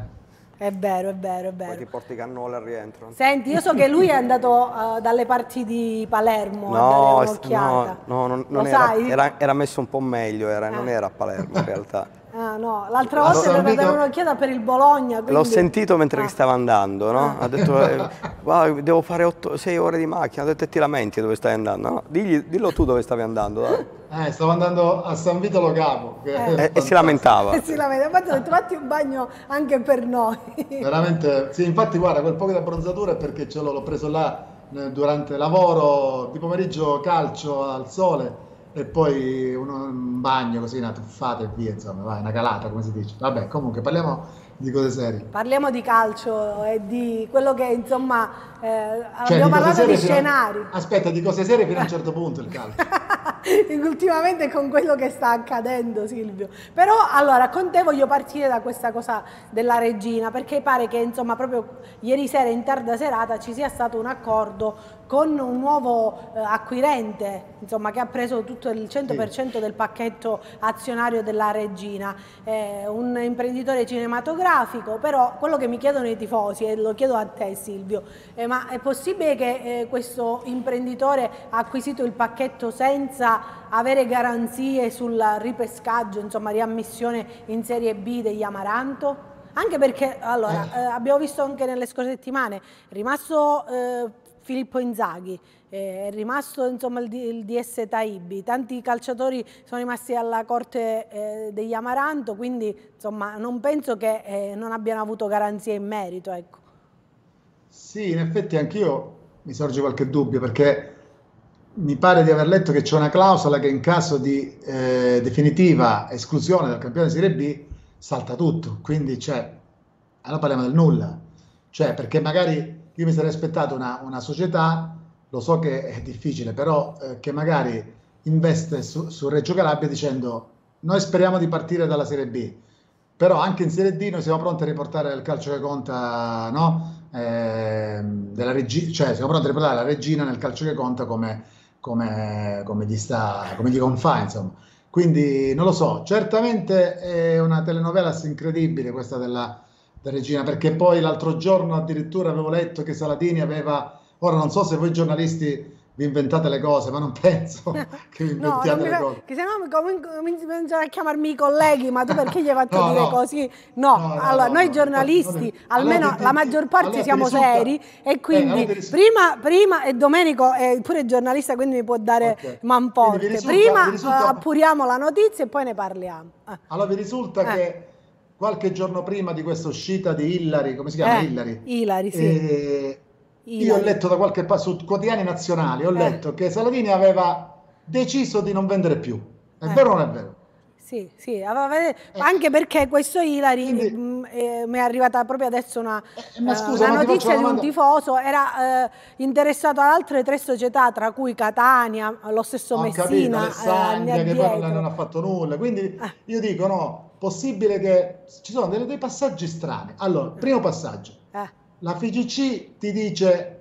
È vero, è vero, è vero. Poi ti porti cannone al rientro. Senti, io so che lui è andato uh, dalle parti di Palermo no, a dare un'occhiata. No, no, non, non era, era, era, messo un po' messo era, eh. non era a Palermo in realtà. Ah no, l'altra volta è andata dare un'occhiata per il Bologna. Quindi... L'ho sentito mentre ah. stava andando, no? Ha detto, eh, wow, devo fare 6 ore di macchina, ha detto ti lamenti dove stai andando? No, digli, dillo tu dove stavi andando. Dai. Eh, stavo andando a San Vitolo Capo. Eh. E, si lamentava. E si lamentava, infatti ho detto fatti un bagno anche per noi. Veramente, sì, infatti guarda, quel poco di abbronzatura è perché ce l'ho, l'ho preso là eh, durante lavoro, di pomeriggio calcio al sole e poi uno, un bagno così, una tuffata e via, insomma, vai, una calata, come si dice. Vabbè, comunque parliamo di cose serie. Parliamo di calcio e di quello che, insomma, eh, cioè, abbiamo parlato di scenari. A... Aspetta, di cose serie fino a un certo punto il calcio. ultimamente con quello che sta accadendo Silvio. Però allora con te voglio partire da questa cosa della regina perché pare che insomma proprio ieri sera in tarda serata ci sia stato un accordo con un nuovo eh, acquirente insomma, che ha preso tutto il 100% del pacchetto azionario della regina, eh, un imprenditore cinematografico, però quello che mi chiedono i tifosi e lo chiedo a te Silvio, eh, ma è possibile che eh, questo imprenditore ha acquisito il pacchetto senza avere garanzie sul ripescaggio, insomma riammissione in Serie B degli Amaranto? Anche perché allora, eh. eh abbiamo visto anche nelle scorse settimane, è rimasto eh, Filippo Inzaghi, eh, è rimasto insomma, il, il, DS Taibi, tanti calciatori sono rimasti alla corte eh, degli Amaranto, quindi insomma, non penso che eh, non abbiano avuto garanzie in merito. Ecco. Sì, in effetti anch'io mi sorge qualche dubbio perché mi pare di aver letto che c'è una clausola che in caso di eh, definitiva esclusione dal campione di Serie B salta tutto, quindi c'è, allora parliamo del nulla, cioè perché magari io mi sarei aspettato una, una società, lo so che è difficile, però eh, che magari investe su, su, Reggio Calabria dicendo noi speriamo di partire dalla Serie B, però anche in Serie D noi siamo pronti a riportare il calcio che conta, no? Eh, della regi- cioè siamo pronti a riportare la regina nel calcio che conta come, come, come, gli, sta, come gli confà, insomma. Quindi non lo so, certamente è una telenovela incredibile questa della, da Regina, perché poi l'altro giorno addirittura avevo letto che Saladini aveva, ora non so se voi giornalisti vi inventate le cose, ma non penso che vi inventiate no, le cose. Che se no cominciano a chiamarmi i colleghi, ma tu perché gli hai fatto no, dire no. così? No, no allora noi giornalisti, almeno allora, la maggior parte allora siamo seri e quindi eh, prima, prima, e Domenico è pure giornalista, quindi mi può dare okay. manforte. Risulta, prima risulta... appuriamo la notizia e poi ne parliamo. Eh. Allora vi risulta eh. che qualche giorno prima di questa uscita di Hillary, come si chiama? Eh, Hillary. Hillary, sì. Eh, io ho letto da qualche parte su quotidiani nazionali, ho eh. letto che Saladini aveva deciso di non vendere più. È eh. vero o non è vero? Sì, sì, eh. anche perché questo Ilari Quindi, mh, mm, eh, mi è arrivata proprio adesso una, eh, ma scusa, una notizia di un tifoso, era eh, interessato ad altre tre società, tra cui Catania, lo stesso Ho Messina. Capito, che poi non ha fatto nulla. Quindi io dico no, possibile che ci sono dei, dei passaggi strani. Allora, primo passaggio, eh. la FIGC ti dice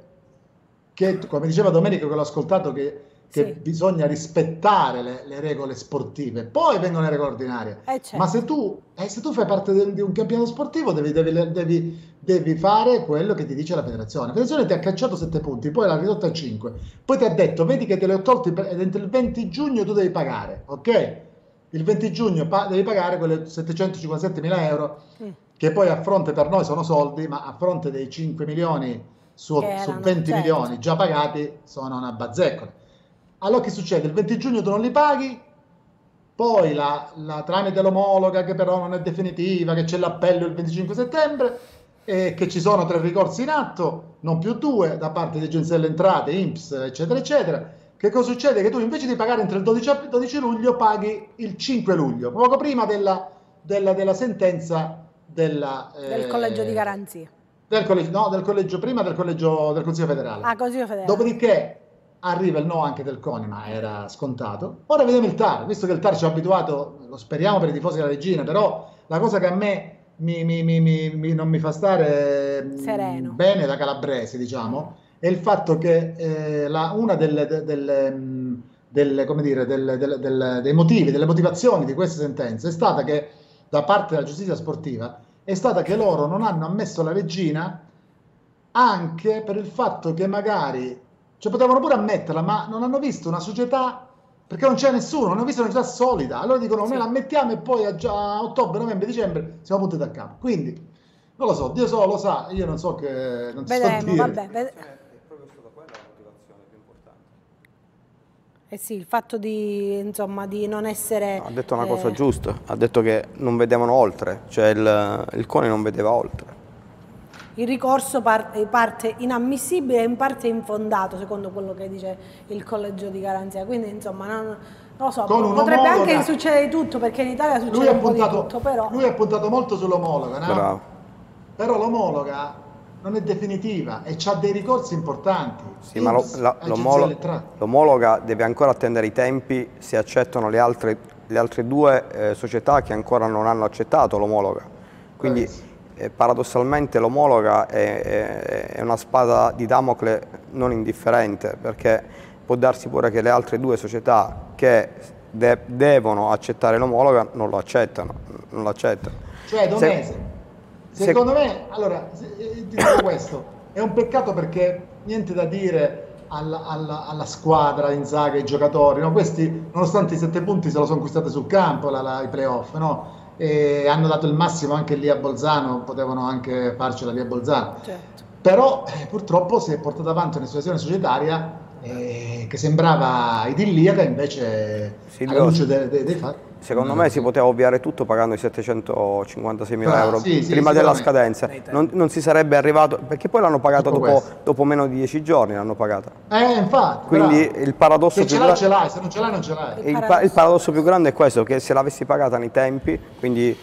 che, come diceva Domenico che l'ho ascoltato, che, che sì. bisogna rispettare le, le, regole sportive, poi vengono le regole ordinarie. Eh, certo. Ma se tu, eh, se tu, fai parte di, di un campionato sportivo devi, devi, devi, devi, fare quello che ti dice la federazione. La federazione ti ha cacciato 7 punti, poi l'ha ridotto a 5, poi ti ha detto, vedi che te li ho tolti, ed entro il 20 giugno tu devi pagare, ok? il 20 giugno pa- devi pagare quelle 757 mila euro mm. che poi a fronte per noi sono soldi, ma a fronte dei 5 milioni su, su 20 certo. milioni già pagati sono una bazzeccola. Allora che succede? Il 20 giugno tu non li paghi, poi la, la tramite l'omologa che però non è definitiva, che c'è l'appello il 25 settembre e che ci sono tre ricorsi in atto, non più due, da parte di Agenzia delle Entrate, INPS, eccetera, eccetera che cosa succede? Che tu invece di pagare entro il 12, 12 luglio paghi il 5 luglio, poco prima della, della, della sentenza della, eh, del collegio di garanzia. Del collegio, no, del collegio prima del collegio del Consiglio federale. Ah, Consiglio federale. Dopodiché arriva il no anche del CONI, ma era scontato. Ora vediamo il TAR, visto che il TAR ci ha abituato, lo speriamo per i tifosi della regina, però la cosa che a me mi, mi, mi, non mi fa stare mm, Sereno. bene da calabrese, diciamo, è il fatto che eh, la, una delle, delle, mm, delle, dire, dei motivi, delle motivazioni di questa sentenza è stata che da parte della giustizia sportiva è stata che loro non hanno ammesso la regina anche per il fatto che magari, cioè potevano pure ammetterla, ma non hanno visto una società perché non c'è nessuno, non hanno visto una società solida. Allora dicono: sì. Noi la ammettiamo e poi a, già a ottobre, novembre, dicembre siamo punti da capo. Quindi non lo so, Dio solo lo sa, io non so che. Non Vedremo, so dire. vabbè. Ved- Eh sì, il fatto di, insomma, di non essere... Ha detto una cosa eh... giusta, ha detto che non vedevano oltre, cioè il, il CONI non vedeva oltre. Il ricorso parte, parte inammissibile e in parte infondato, secondo quello che dice il collegio di garanzia. Quindi, insomma, non, non lo so, Con potrebbe anche succedere di tutto, perché in Italia succede un puntato, po' di tutto, però... Lui ha puntato molto sull'omologa, no? Bravo. Però l'omologa non è definitiva e ha dei ricorsi importanti. Sì, ma l'omologa deve ancora attendere i tempi se accettano le altre, le altre due eh, società che ancora non hanno accettato l'omologa. Quindi eh, paradossalmente l'omologa è, è, è, una spada di Damocle non indifferente perché può darsi pure che le altre due società che de devono accettare l'omologa non lo accettano. Non lo accettano. Cioè Donese, se, secondo se... me, allora, eh, dico questo, è un peccato perché niente da dire alla, alla, alla squadra, Inzaghi, ai giocatori, no? questi nonostante i sette punti se lo sono conquistati sul campo, la, la, i playoff, no? E hanno dato il massimo anche lì a Bolzano, potevano anche farcela lì a Bolzano. Certo. Però eh, purtroppo si è portata avanti una situazione societaria eh, che sembrava idilliaca, invece Silvio, alla luce dei, dei, dei fatti. Secondo me si poteva ovviare tutto pagando i 756 mila ah, euro sì, prima sì, della scadenza. Non, non, si sarebbe arrivato, perché poi l'hanno pagata dopo, dopo, meno di 10 giorni. L'hanno pagata. Eh, infatti. Quindi bravo. il paradosso se più grande. ce l'hai, se non ce l'hai, non ce l'hai. Il, il, il paradosso più grande è questo: che se l'avessi pagata nei tempi, quindi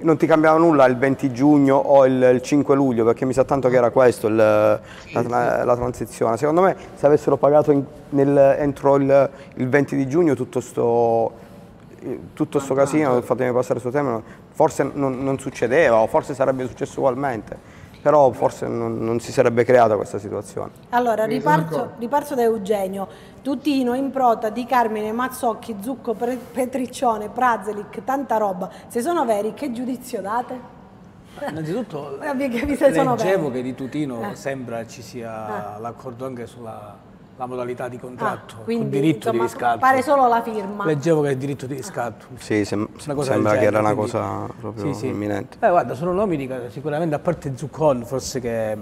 non ti cambiava nulla il 20 giugno o il, il 5 luglio, perché mi sa tanto che era questo il, la, la, la, transizione. Secondo me se avessero pagato in, nel, entro il, il, 20 di giugno tutto sto tutto sto casino, fatemi passare il suo tempo, forse non, non succedeva o forse sarebbe successo ugualmente però forse non, non, si sarebbe creata questa situazione. Allora, riparto, riparto da Eugenio. Tutino, Improta, Di Carmine, Mazzocchi, Zucco, Petriccione, Prazelic, tanta roba. Se sono veri, che giudizio date? Innanzitutto leggevo che di Tutino eh. sembra ci sia eh. l'accordo anche sulla la modalità di contratto, ah, quindi, diritto insomma, di riscatto. Pare solo la firma. Leggevo che è il diritto di riscatto. Sì, sem sembra che era una quindi, cosa proprio sì, sì. imminente. Beh, guarda, sono nomi di, sicuramente, a parte Zuccon, forse che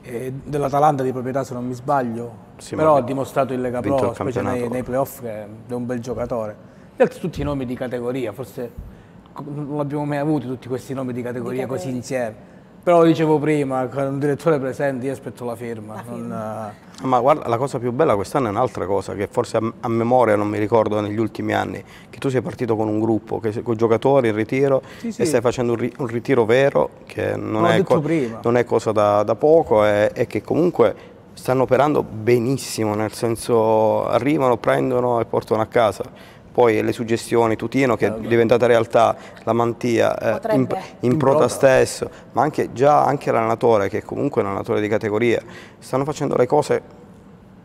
è dell'Atalanta di proprietà se non mi sbaglio, sì, però ha dimostrato in Lega Pro, specie nei, nei playoff, che è un bel giocatore. Gli altri tutti i nomi di categoria, forse non abbiamo mai avuto tutti questi nomi di categoria, di categoria. così insieme. Però lo dicevo prima, con un direttore presente io aspetto la firma. La firma. Non... Ma guarda, la cosa più bella quest'anno è un'altra cosa, che forse a, a, memoria non mi ricordo negli ultimi anni, che tu sei partito con un gruppo, che, con giocatori in ritiro sì, sì. e stai facendo un, ri, un, ritiro vero, che non, è, co non è, cosa da, da poco e, e che comunque stanno operando benissimo, nel senso arrivano, prendono e portano a casa poi le suggestioni, Tutino che è diventata realtà, la mantia, eh, in, in, prota stesso, ma anche già anche l'allenatore che è comunque un allenatore di categoria, stanno facendo le cose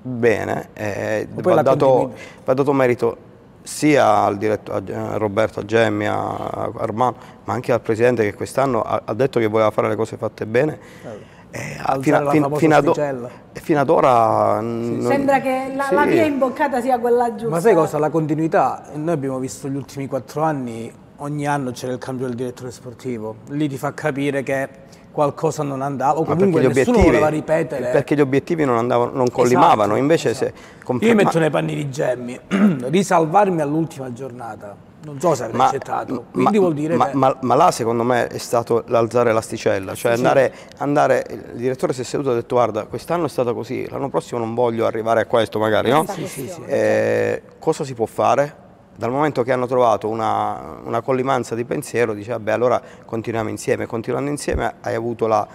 bene, eh, va, dato, va, dato, merito sia al diretto, a Roberto, a Gemmi, a Armando, ma anche al Presidente che quest'anno ha, ha, detto che voleva fare le cose fatte bene. Eh eh, fino, fin, fino, ad, fino, ad, ora... Sembra che la, sì. la, via imboccata sia quella giusta. Ma sai cosa? La continuità. Noi abbiamo visto gli ultimi quattro anni, ogni anno c'era il cambio del direttore sportivo. Lì ti fa capire che qualcosa non andava, o comunque perché nessuno voleva ripetere. Perché gli obiettivi non, andavano, non collimavano, esatto, invece esatto. se... Conferma... Io mi metto nei panni di Gemmi, risalvarmi all'ultima giornata non so se avrei ma, accettato, quindi ma, vuol dire ma, che... ma, ma, là secondo me è stato l'alzare l'asticella, cioè sì, andare, andare, il direttore si è seduto e ha detto guarda quest'anno è stato così, l'anno prossimo non voglio arrivare a questo magari, no? Sì, sì, eh, cosa si può fare? Dal momento che hanno trovato una, una collimanza di pensiero, dice vabbè allora continuiamo insieme, continuando insieme hai avuto la,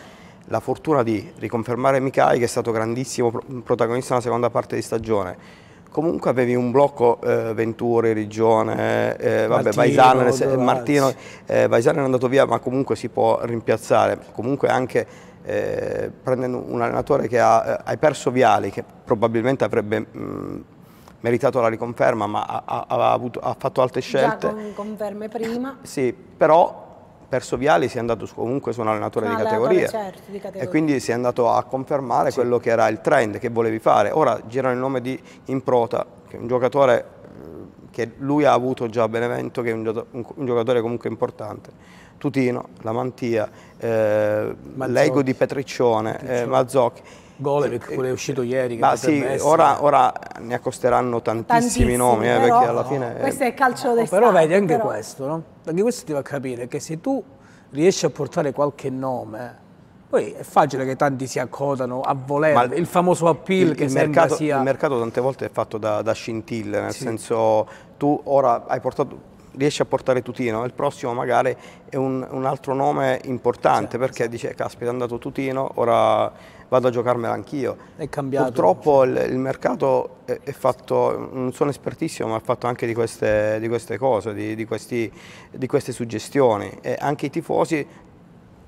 la fortuna di riconfermare Mikai che è stato grandissimo protagonista nella seconda parte di stagione comunque avevi un blocco eh, Venturi, Rigione, eh, vabbè, Baisano, Martino, eh, Baisano è andato via ma comunque si può rimpiazzare, comunque anche eh, prendendo un allenatore che ha, eh, hai perso Viali che probabilmente avrebbe mh, meritato la riconferma ma ha, ha, ha, avuto, ha fatto altre scelte. Già con conferme prima. sì, però perso Viali si è andato comunque su un allenatore, di, categoria, certo, di, categoria, e quindi si è andato a confermare sì. quello che era il trend che volevi fare. Ora gira il nome di Improta, che è un giocatore eh, che lui ha avuto già a Benevento, che è un, un giocatore comunque importante. Tutino, La Mantia, eh, Lego di Petriccione, eh, Mazzocchi. Golevic, quello è uscito ieri. Ma sì, ora, ora, ne accosteranno tantissimi, tantissimi nomi, eh, perché alla fine... Questo è calcio d'estate. Però vedi anche però. questo, no? Perché questo ti fa capire che se tu riesci a portare qualche nome, poi è facile che tanti si accodano a volere, Ma il famoso appeal il, che il mercato, sia... Il mercato tante volte è fatto da, da scintille, nel sì. senso tu ora hai portato riesce a portare Tutino, il prossimo magari è un, un altro nome importante sì, perché sì. dice caspita è andato Tutino, ora vado a giocarmela anch'io. È cambiato. Purtroppo il, il mercato è, è, fatto, non sono espertissimo, ma è fatto anche di queste, di queste cose, di, di, questi, di queste suggestioni e anche i tifosi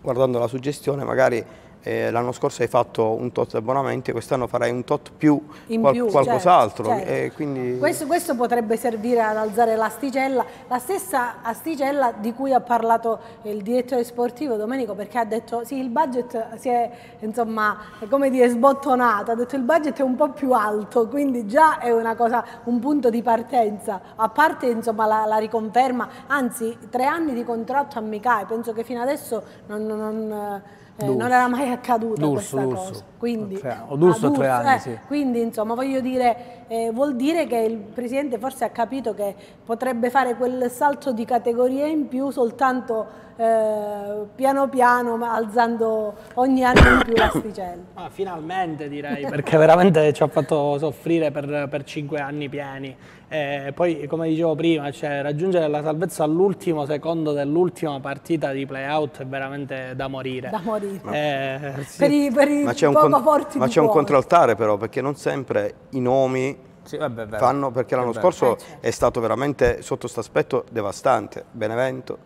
guardando la suggestione magari eh, l'anno scorso hai fatto un tot di abbonamenti, quest'anno farai un tot più, qual più qualcos'altro. Certo, certo. Quindi... questo, questo, potrebbe servire ad alzare l'asticella, la stessa asticella di cui ha parlato il direttore sportivo Domenico perché ha detto sì il budget si è insomma come dire sbottonato, ha detto il budget è un po' più alto quindi già è una cosa, un punto di partenza, a parte insomma la, la riconferma, anzi tre anni di contratto a Micai, penso che fino adesso non, non eh, non era mai accaduta D'Urso, questa D'Urso. cosa. Quindi, o D'Urso a tre anni, eh, sì. Quindi, insomma, voglio dire, eh, vuol dire che il Presidente forse ha capito che potrebbe fare quel salto di categoria in più soltanto eh, piano piano, alzando ogni anno in più l'asticella. Ah, finalmente direi, perché veramente ci ha fatto soffrire per, per cinque anni pieni. E poi, come dicevo prima, cioè, raggiungere la salvezza all'ultimo secondo dell'ultima partita di play-out è veramente da morire. Da morire. Eh, sì. Per i, per i ma c'è un, con, ma c'è un contraltare però, perché non sempre i nomi sì, vabbè, fanno, perché l'anno scorso eh, certo. è stato veramente sotto questo aspetto devastante. Benevento,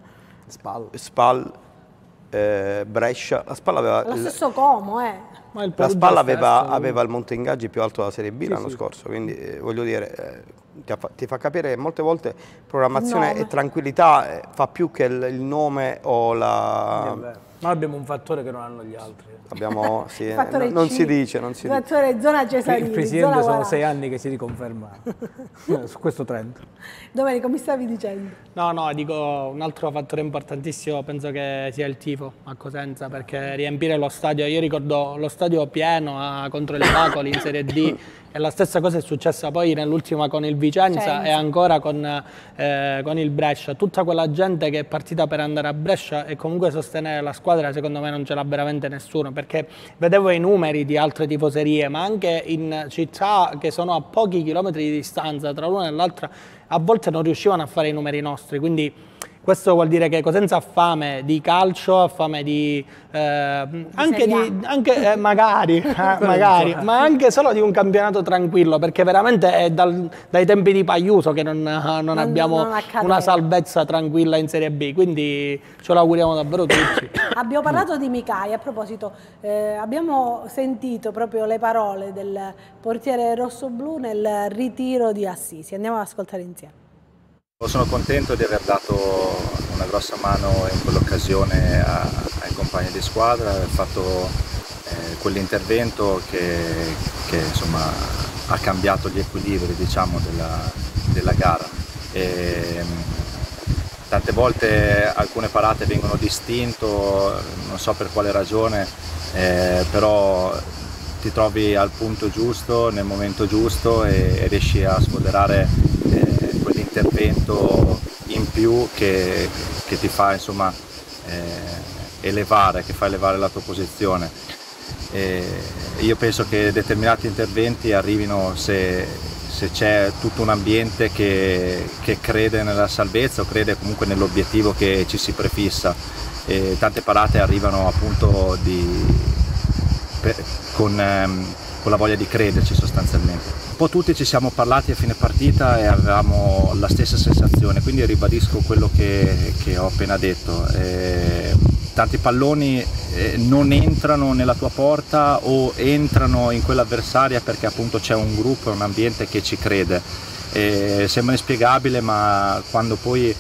Spal, Spal eh, Brescia, la Spal aveva... Lo stesso Como, eh. La Spalla aveva, aveva, il monte ingaggi più alto della Serie B sì, l'anno sì. scorso, quindi eh, voglio dire, eh, ti, fa, ti, fa capire che molte volte programmazione e tranquillità eh, fa più che il, il nome o la... Noi abbiamo un fattore che non hanno gli altri. Abbiamo, sì, non, non si dice, non si dice. Fattore zona Cesarini. Il Presidente sono sei anni che si riconferma su questo trend. Domenico, mi stavi dicendo? No, no, dico un altro fattore importantissimo, penso che sia il tifo a Cosenza, perché riempire lo stadio, io ricordo lo stadio pieno a, contro il Bacoli in Serie D, e la stessa cosa è successa poi nell'ultima con il Vicenza Cenza. e ancora con, eh, con, il Brescia. Tutta quella gente che è partita per andare a Brescia e comunque sostenere la squadra, secondo me non ce l'ha veramente nessuno, perché vedevo i numeri di altre tifoserie, ma anche in città che sono a pochi chilometri di distanza tra l'una e l'altra, a volte non riuscivano a fare i numeri nostri. Quindi questo vuol dire che Cosenza ha fame di calcio, ha fame di... Eh, anche, di, anche eh, magari, eh, magari ma anche solo di un campionato tranquillo, perché veramente è dal, dai tempi di Paiuso che non, non, non abbiamo non una salvezza tranquilla in Serie B, quindi ce lo auguriamo davvero tutti. abbiamo parlato di Micai, a proposito, eh, abbiamo sentito proprio le parole del portiere rosso-blu nel ritiro di Assisi, andiamo ad ascoltare insieme. Sono contento di aver dato una grossa mano in quell'occasione ai compagni di squadra, aver fatto eh, quell'intervento che, che insomma, ha cambiato gli equilibri diciamo, della, della, gara. E, tante volte alcune parate vengono distinto, non so per quale ragione, eh, però ti trovi al punto giusto, nel momento giusto e, e riesci a sfoderare intervento in più che, che ti fa insomma, eh, elevare, che fa elevare la tua posizione. E io penso che determinati interventi arrivino se, se c'è tutto un ambiente che, che, crede nella salvezza o crede comunque nell'obiettivo che ci si prefissa. E tante parate arrivano appunto di, per, con, ehm, con la voglia di crederci sostanzialmente po' tutti ci siamo parlati a fine partita e avevamo la stessa sensazione, quindi ribadisco quello che, che ho appena detto. Eh, tanti palloni eh, non entrano nella tua porta o entrano in quella avversaria perché appunto c'è un gruppo, un ambiente che ci crede. Eh, sembra inspiegabile ma quando poi eh,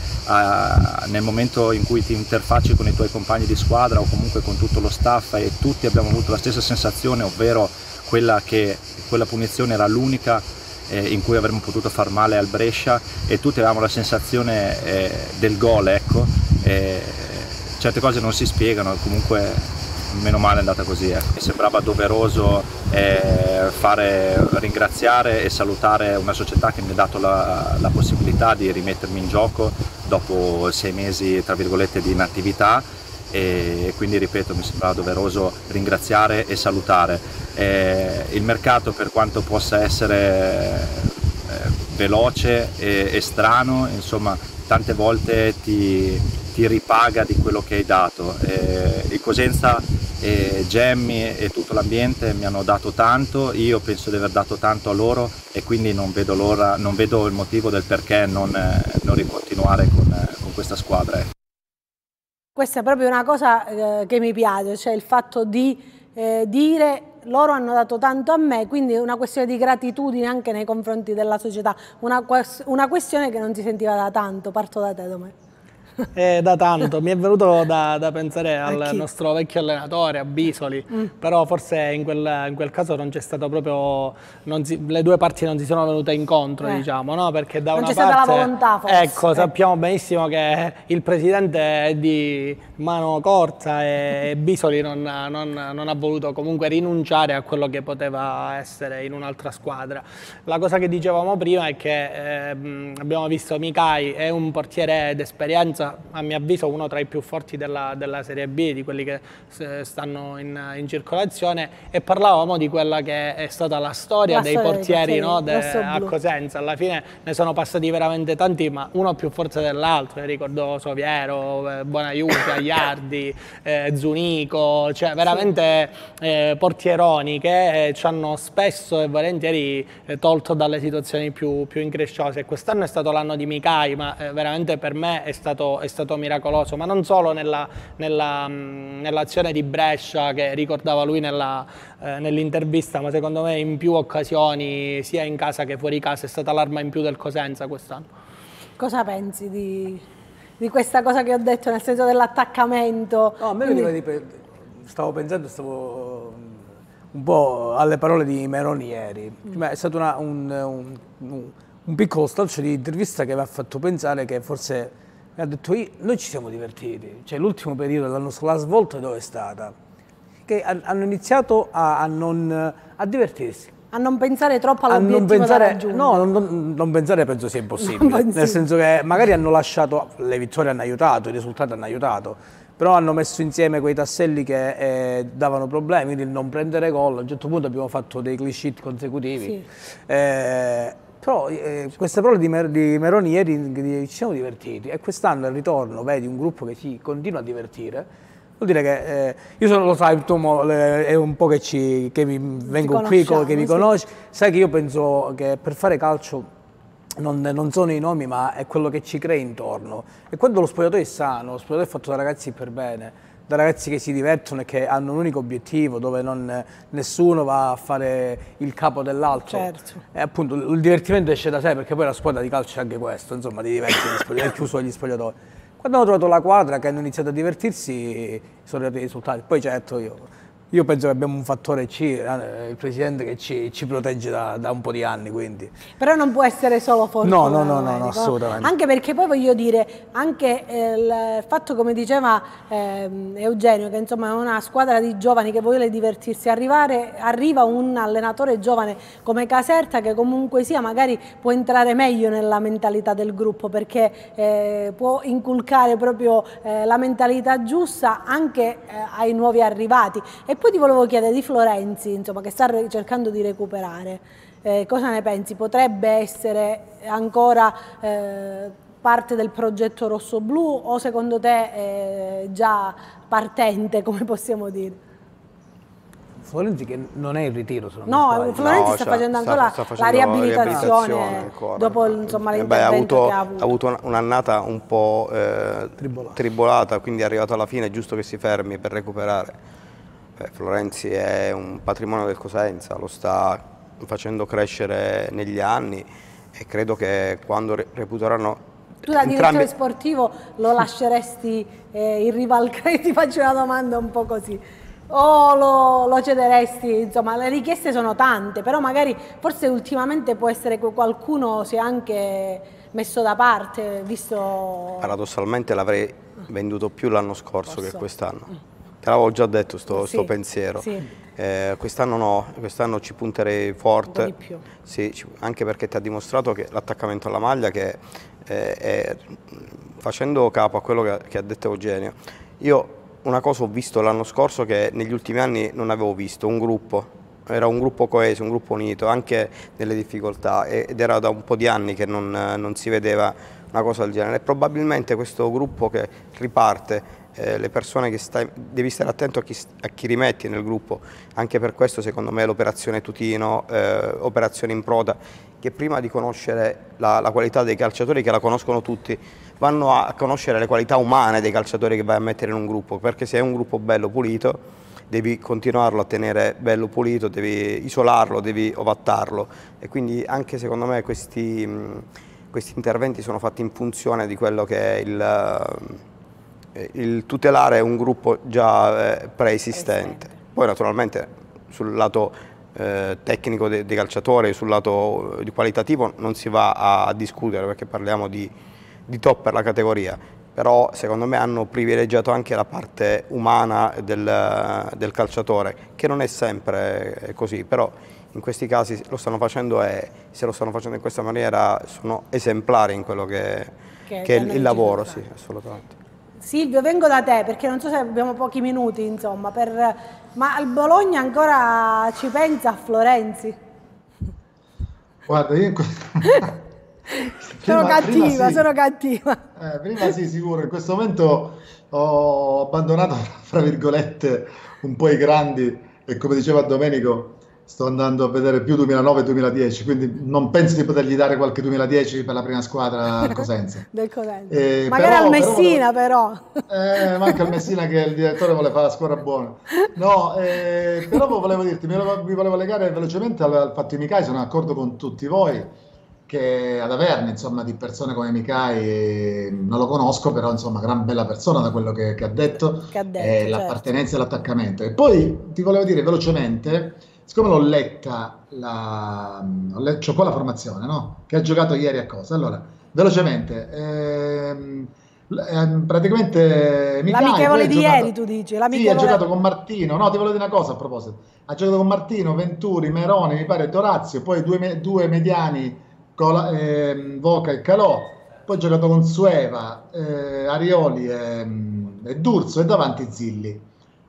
nel momento in cui ti interfacci con i tuoi compagni di squadra o comunque con tutto lo staff e tutti abbiamo avuto la stessa sensazione, ovvero quella che quella punizione era l'unica eh, in cui avremmo potuto far male al Brescia e tutti avevamo la sensazione eh, del gol, ecco. certe cose non si spiegano, comunque meno male è andata così. Eh. Mi sembrava doveroso eh, fare, ringraziare e salutare una società che mi ha dato la, la possibilità di rimettermi in gioco dopo sei mesi di inattività e quindi ripeto mi sembrava doveroso ringraziare e salutare. Eh, il mercato per quanto possa essere eh, veloce e, e, strano, insomma tante volte ti, ti ripaga di quello che hai dato. Eh, il Cosenza e Gemmi e tutto l'ambiente mi hanno dato tanto, io penso di aver dato tanto a loro e quindi non vedo, non vedo il motivo del perché non, non ricontinuare con, con, questa squadra. Questa è proprio una cosa eh, che mi piace, cioè il fatto di eh, dire loro hanno dato tanto a me, quindi è una questione di gratitudine anche nei confronti della società, una, una questione che non si sentiva da tanto. Parto da te, Domenico. È da tanto, mi è venuto da, da pensare al nostro vecchio allenatore, a Bisoli, mm. però forse in quel, in quel, caso non c'è stato proprio, si, le due parti non si sono venute incontro, eh. diciamo, no? perché da non una parte... Non c'è stata la volontà forse. Ecco, eh. sappiamo benissimo che il presidente è di mano corta e Bisoli non, non, non ha voluto comunque rinunciare a quello che poteva essere in un'altra squadra. La cosa che dicevamo prima è che eh, abbiamo visto Mikai, è un portiere d'esperienza a mio avviso uno tra i più forti della, della Serie B, di quelli che stanno in, in, circolazione. E parlavamo di quella che è stata la storia la dei storia portieri, dei no, a Cosenza, alla fine ne sono passati veramente tanti ma uno più forte dell'altro, ricordo Soviero, eh, Buonaiuti, Agliardi, eh, Zunico, cioè veramente eh, portieroni che eh, ci hanno spesso e volentieri eh, tolto dalle situazioni più, più incresciose. Quest'anno è stato l'anno di Mikai ma eh, veramente per me è stato è stato miracoloso, ma non solo nell'azione nella, nell di Brescia che ricordava lui eh, nell'intervista, ma secondo me in più occasioni, sia in casa che fuori casa, è stata l'arma in più del Cosenza quest'anno. Cosa pensi di, di, questa cosa che ho detto, nel senso dell'attaccamento? No, a me Quindi... veniva di... Stavo pensando, stavo un po' alle parole di Meroni ieri. Mm. È stato una, un, un, un, un piccolo stralcio di intervista che mi ha fatto pensare che forse mi ha detto noi ci siamo divertiti, cioè l'ultimo periodo dell'anno scorso, la svolta dove è stata? Che hanno iniziato a, a, non, a divertirsi. A non pensare troppo all'obiettivo pensare, No, non, non, pensare penso sia impossibile, nel senso che magari hanno lasciato, le vittorie hanno aiutato, i risultati hanno aiutato, però hanno messo insieme quei tasselli che eh, davano problemi, quindi il non prendere gol, a un certo punto abbiamo fatto dei cliché consecutivi. Sì. Eh, però eh, queste parole di, Mer di Meroni ieri ci siamo divertiti. E quest'anno al ritorno vedi un gruppo che si continua a divertire. Vuol dire che eh, io sono, lo sai, tu è un po' che, ci, che mi vengo qui, che mi conosci, sai che io penso che per fare calcio non, non, sono i nomi ma è quello che ci crea intorno. E quando lo spogliatoio è sano, lo spogliatoio è fatto da ragazzi per bene, da ragazzi che si divertono e che hanno un unico obiettivo dove non, nessuno va a fare il capo dell'altro. Certo. E appunto il divertimento esce da sé perché poi la squadra di calcio è anche questo, insomma, di divertirsi, è chiuso agli spogliatori. Quando hanno trovato la quadra, che hanno iniziato a divertirsi, sono arrivati i risultati. Poi certo io io penso che abbiamo un fattore C, eh, il Presidente che ci, ci protegge da, da, un po' di anni. Quindi. Però non può essere solo fortuna. No, no, no, no, no assolutamente. Anche perché poi voglio dire, anche eh, il fatto come diceva eh, Eugenio, che insomma è una squadra di giovani che vuole divertirsi, arrivare, arriva un allenatore giovane come Caserta che comunque sia magari può entrare meglio nella mentalità del gruppo perché eh, può inculcare proprio eh, la mentalità giusta anche ai nuovi arrivati. E poi ti volevo chiedere di Florenzi, insomma, che sta cercando di recuperare. Eh, cosa ne pensi? Potrebbe essere ancora eh, parte del progetto rosso-blu o secondo te è già partente, come possiamo dire? Florenzi che non è in ritiro, se non No, Florenzi no, sta cioè, facendo ancora sta, sta facendo la riabilitazione, riabilitazione ancora. dopo insomma, eh beh, ha avuto, ha avuto. Ha avuto un'annata un po' eh, tribolata. tribolata, quindi è arrivato alla fine, è giusto che si fermi per recuperare. Beh, Florenzi è un patrimonio del Cosenza, lo sta facendo crescere negli anni e credo che quando reputeranno tu da entrambi... direttore sportivo lo lasceresti eh, in rivalca? Ti faccio una domanda un po' così. O lo, lo, cederesti? Insomma, le richieste sono tante, però magari forse ultimamente può essere che qualcuno si è anche messo da parte, visto... Paradossalmente l'avrei venduto più l'anno scorso Posso. che quest'anno. Te l'avevo già detto sto, sì, sto pensiero. Sì. Eh, quest'anno no, quest'anno ci punterei forte. Sì, anche perché ti ha dimostrato che l'attaccamento alla maglia che eh, è, facendo capo a quello che, che ha detto Eugenio, io una cosa ho visto l'anno scorso che negli ultimi anni non avevo visto, un gruppo. Era un gruppo coeso, un gruppo unito, anche nelle difficoltà ed era da un po' di anni che non, non si vedeva una cosa del genere. E probabilmente questo gruppo che riparte eh, le persone che stai, devi stare attento a chi, a chi, rimetti nel gruppo, anche per questo secondo me l'operazione Tutino, eh, operazione Improta, che prima di conoscere la, la, qualità dei calciatori, che la conoscono tutti, vanno a conoscere le qualità umane dei calciatori che vai a mettere in un gruppo, perché se è un gruppo bello pulito devi continuarlo a tenere bello pulito, devi isolarlo, devi ovattarlo. E quindi anche secondo me questi, questi interventi sono fatti in funzione di quello che è il il tutelare un gruppo già eh, preesistente. Poi naturalmente sul lato eh, tecnico dei, dei, calciatori, sul lato eh, qualitativo non si va a, a discutere perché parliamo di, di, top per la categoria, però secondo me hanno privilegiato anche la parte umana del, del calciatore, che non è sempre così, però in questi casi lo stanno facendo e se lo stanno facendo in questa maniera sono esemplari in quello che, che, che è il, il lavoro, sì, assolutamente. Silvio, vengo da te perché non so se abbiamo pochi minuti, insomma, per... ma il Bologna ancora ci pensa a Florenzi? Guarda, io... sono cattiva, sì. sono cattiva. Eh, prima sì, sicuro, in questo momento ho abbandonato, fra virgolette, un po' i grandi e come diceva Domenico, sto andando a vedere più 2009-2010, quindi non penso di potergli dare qualche 2010 per la prima squadra al Cosenza. Del Cosenza. Eh, Magari al Messina però. però. Eh, manca il Messina che il direttore vuole fare la squadra buona. No, eh, però volevo dirti, mi volevo, mi volevo legare velocemente al, al fatto di Micai, sono d'accordo con tutti voi che ad averne insomma di persone come Micai non lo conosco però insomma gran bella persona da quello che, che ha detto, che ha detto eh, certo. l'appartenenza e l'attaccamento e poi ti volevo dire velocemente siccome l'ho letta, la, ho letto qua la formazione, no? Che ha giocato ieri a cosa? Allora, velocemente, ehm, ehm, praticamente L'amichevole di giocato, ieri, tu dici? Sì, ha giocato con Martino. No, ti volevo dire una cosa a proposito. Ha giocato con Martino, Venturi, Meroni, mi pare Dorazio, poi due, due mediani, Cola, eh, Voca e Calò. Poi ha giocato con Sueva, eh, Arioli e, e D'Urso e davanti Zilli.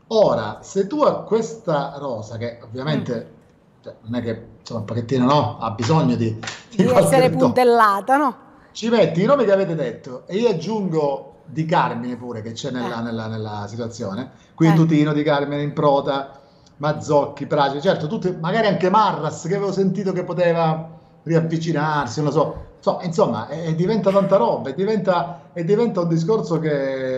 Ora, se tu a questa rosa, che ovviamente mm. cioè, non è che insomma, un pochettino no, ha bisogno di, di, di essere puntellata, no? Ci metti i nomi che avete detto e io aggiungo di Carmine pure che c'è nella, eh. nella, nella situazione, quindi eh. Tutino di Carmine in prota, Mazzocchi, Praci, certo, tutti, magari anche Marras che avevo sentito che poteva riavvicinarsi, non lo so, so insomma, e, e diventa tanta roba, e diventa, e diventa un discorso che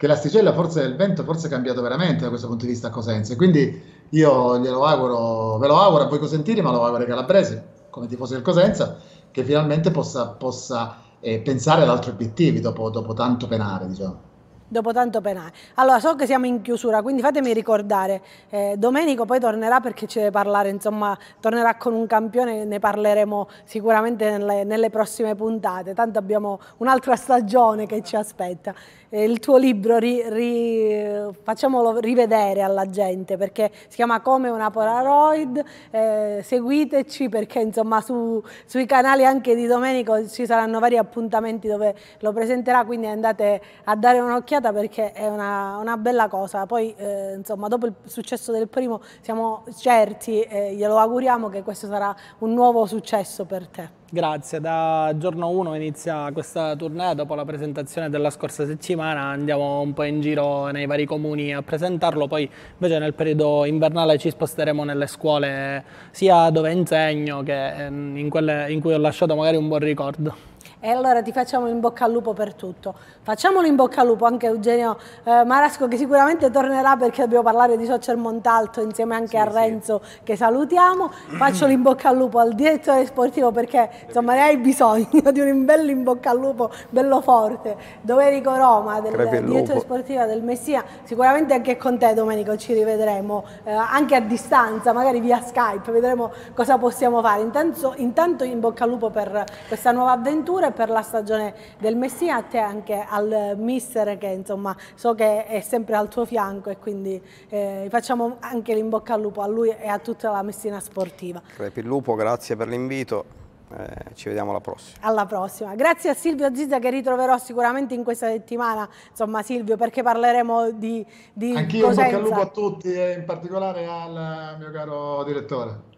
che l'asticella forse il vento forse è cambiato veramente da questo punto di vista a Cosenza. Quindi io glielo auguro, ve lo auguro a voi cosentini, ma lo auguro ai calabresi, come tifosi del Cosenza, che finalmente possa, possa eh, pensare ad altri obiettivi dopo, dopo tanto penare, diciamo dopo tanto penale. Allora, so che siamo in chiusura, quindi fatemi ricordare, eh, Domenico poi tornerà perché ci deve parlare, insomma, tornerà con un campione, ne parleremo sicuramente nelle, nelle prossime puntate, tanto abbiamo un'altra stagione che ci aspetta il tuo libro, ri, ri, facciamolo rivedere alla gente perché si chiama Come una Polaroid, eh, seguiteci perché insomma su, sui canali anche di Domenico ci saranno vari appuntamenti dove lo presenterà, quindi andate a dare un'occhiata perché è una, una, bella cosa. Poi eh, insomma dopo il successo del primo siamo certi, eh, glielo auguriamo che questo sarà un nuovo successo per te. Grazie, da giorno 1 inizia questa tournée, dopo la presentazione della scorsa settimana andiamo un po' in giro nei vari comuni a presentarlo, poi invece nel periodo invernale ci sposteremo nelle scuole sia dove insegno che ehm, in quelle in cui ho lasciato magari un buon ricordo. E allora ti facciamo in bocca al lupo per tutto. Facciamolo in bocca al lupo anche a Eugenio eh, Marasco che sicuramente tornerà perché dobbiamo parlare di Social Montalto insieme anche sì, a Renzo sì. che salutiamo. Faccio in bocca al lupo al direttore sportivo perché insomma ne hai bisogno di un bello in bocca al lupo bello forte. Domenico Roma, del direttore sportivo del Messina, sicuramente anche con te Domenico ci rivedremo eh, anche a distanza, magari via Skype, vedremo cosa possiamo fare. Intanto, intanto in bocca al lupo per questa nuova avventura per la stagione del Messina, a te anche al mister che insomma so che è sempre al tuo fianco e quindi eh, facciamo anche l'in bocca al lupo a lui e a tutta la Messina sportiva. Crepi il lupo, grazie per l'invito. Eh, ci vediamo alla prossima. Alla prossima. Grazie a Silvio Zizza che ritroverò sicuramente in questa settimana, insomma Silvio, perché parleremo di, di Anch'io un bocca al lupo a tutti e in particolare al mio caro direttore.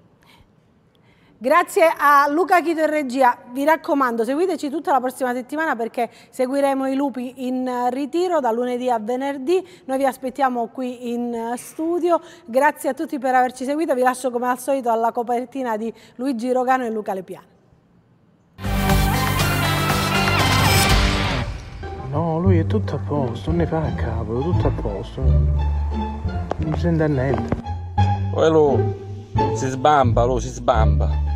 Grazie a Luca Chito e Regia. Vi raccomando, seguiteci tutta la prossima settimana perché seguiremo i lupi in ritiro da lunedì a venerdì. Noi vi aspettiamo qui in studio. Grazie a tutti per averci seguito. Vi lascio come al solito alla copertina di Luigi Rogano e Luca Lepiano. No, lui è tutto a posto, non ne fa a capo, tutto a posto. Non sente niente. Poi lo si sbamba, lo si sbamba.